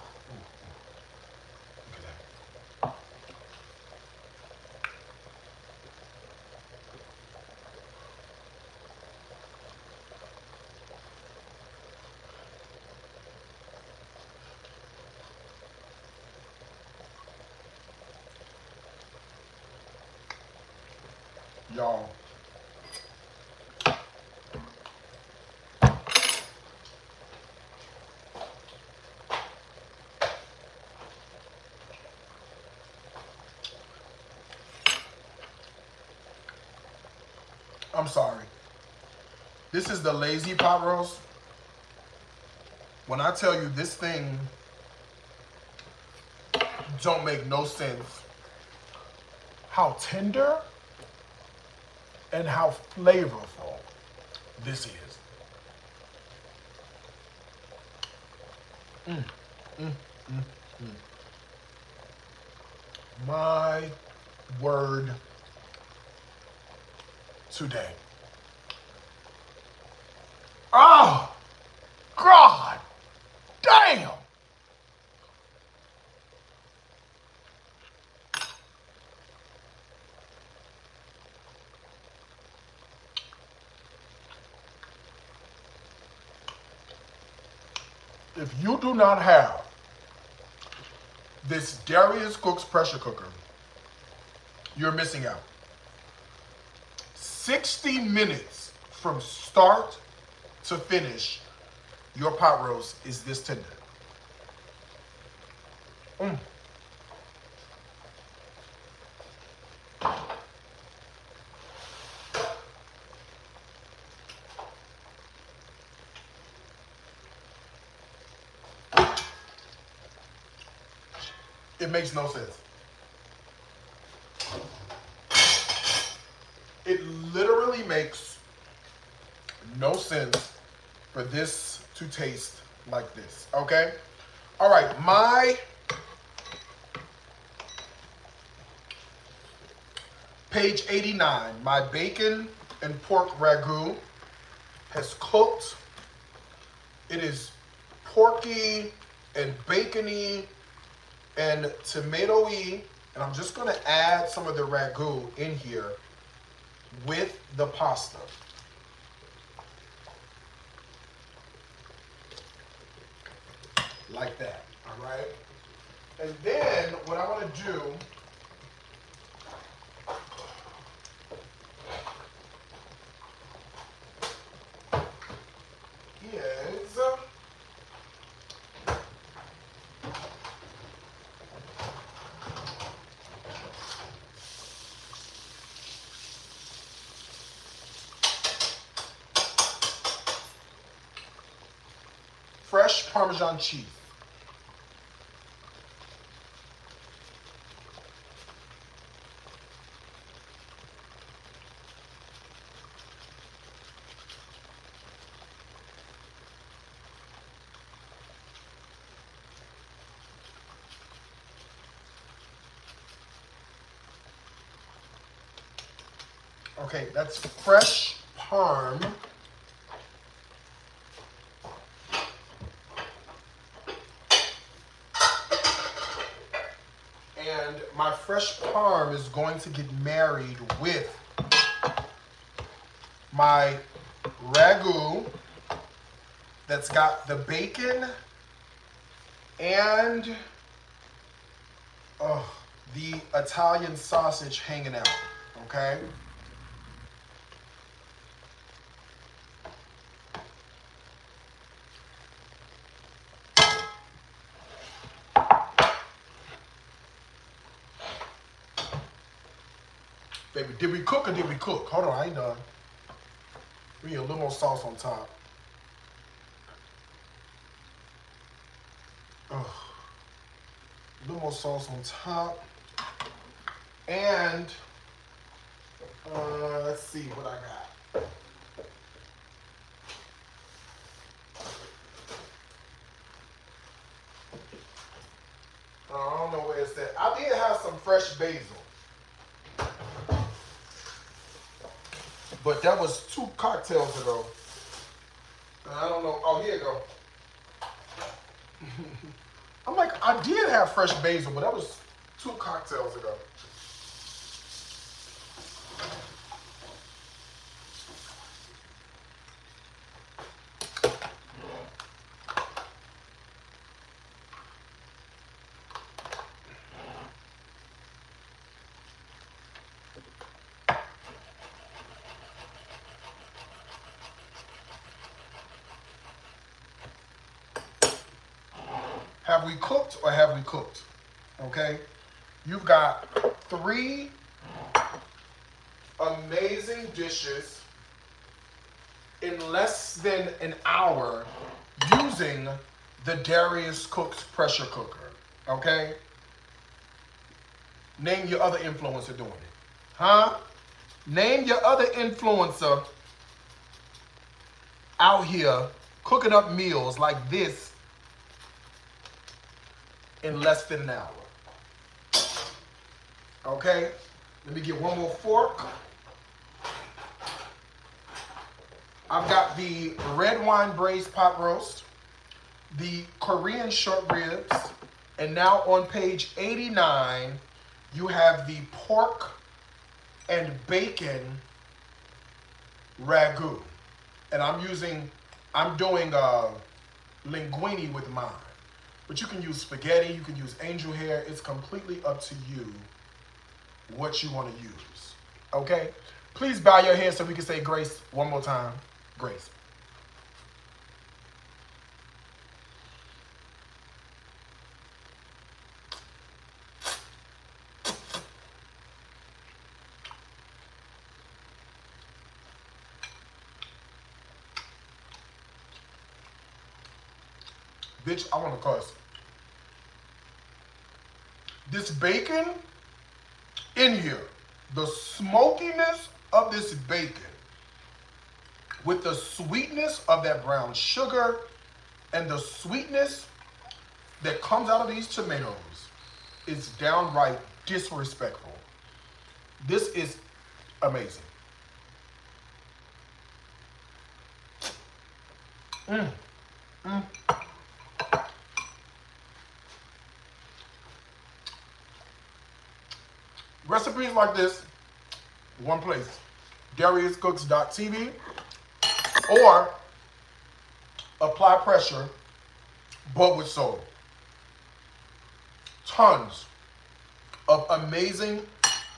y'all. I'm sorry. This is the lazy pot roast. When I tell you this thing don't make no sense. How tender and how flavorful this is. Mm, mm, mm, mm. My word today. Oh, God damn. if you do not have this Darius Cooks pressure cooker, you're missing out. 60 minutes from start to finish, your pot roast is this tender. Mm. It makes no sense. It literally makes no sense for this to taste like this, okay? All right, my page 89, my bacon and pork ragu has cooked. It is porky and bacony and tomatoey. And I'm just gonna add some of the ragu in here with the pasta. Like that, all right? And then what I wanna do is fresh Parmesan cheese. Okay, that's fresh parm. And my fresh parm is going to get married with my ragu that's got the bacon and oh, the Italian sausage hanging out, okay? Did we cook or did we cook? Hold on, I ain't done. We need a little more sauce on top. Ugh. A little more sauce on top. And uh, let's see what I got. Uh, I don't know where it's at. I did have some fresh basil. But that was two cocktails ago. And I don't know. Oh, here you go. I'm like, I did have fresh basil, but that was two cocktails ago. Cooked or have we cooked? Okay. You've got three amazing dishes in less than an hour using the Darius Cooks pressure cooker. Okay. Name your other influencer doing it. Huh? Name your other influencer out here cooking up meals like this in less than an hour. Okay, let me get one more fork. I've got the red wine braised pot roast, the Korean short ribs, and now on page 89, you have the pork and bacon ragu. And I'm using, I'm doing uh, linguine with mine. But you can use spaghetti, you can use angel hair. It's completely up to you what you want to use. Okay? Please bow your head so we can say grace one more time. Grace. Bitch, I want to cuss. This bacon in here, the smokiness of this bacon with the sweetness of that brown sugar And the sweetness that comes out of these tomatoes is downright disrespectful. This is amazing. Mm. Mm. Recipes like this, one place, DariusCooks.tv, or apply pressure, but with soul. Tons of amazing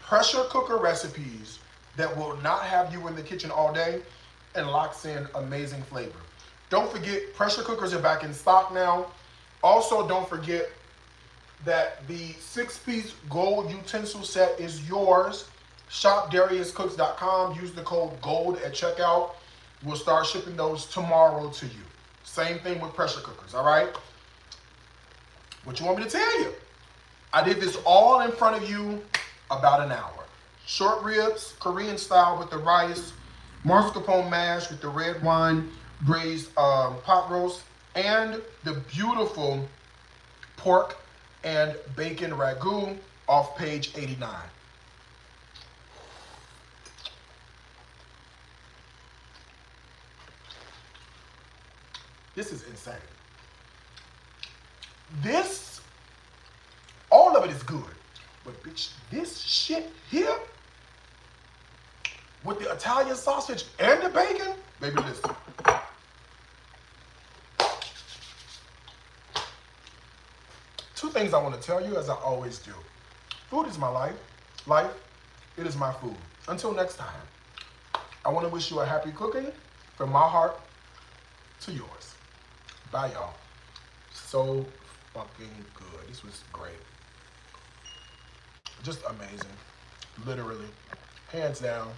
pressure cooker recipes that will not have you in the kitchen all day and locks in amazing flavor. Don't forget, pressure cookers are back in stock now. Also, don't forget that the six-piece gold utensil set is yours. Shop DariusCooks.com. Use the code GOLD at checkout. We'll start shipping those tomorrow to you. Same thing with pressure cookers, all right? What you want me to tell you? I did this all in front of you about an hour. Short ribs, Korean style with the rice, mascarpone mash with the red wine, braised um, pot roast, and the beautiful pork and bacon ragu off page 89. This is insane. This, all of it is good. But bitch, this shit here, with the Italian sausage and the bacon, baby, listen. Two things I want to tell you, as I always do. Food is my life. Life, it is my food. Until next time, I want to wish you a happy cooking from my heart to yours. Bye, y'all. So fucking good. This was great. Just amazing. Literally. Hands down.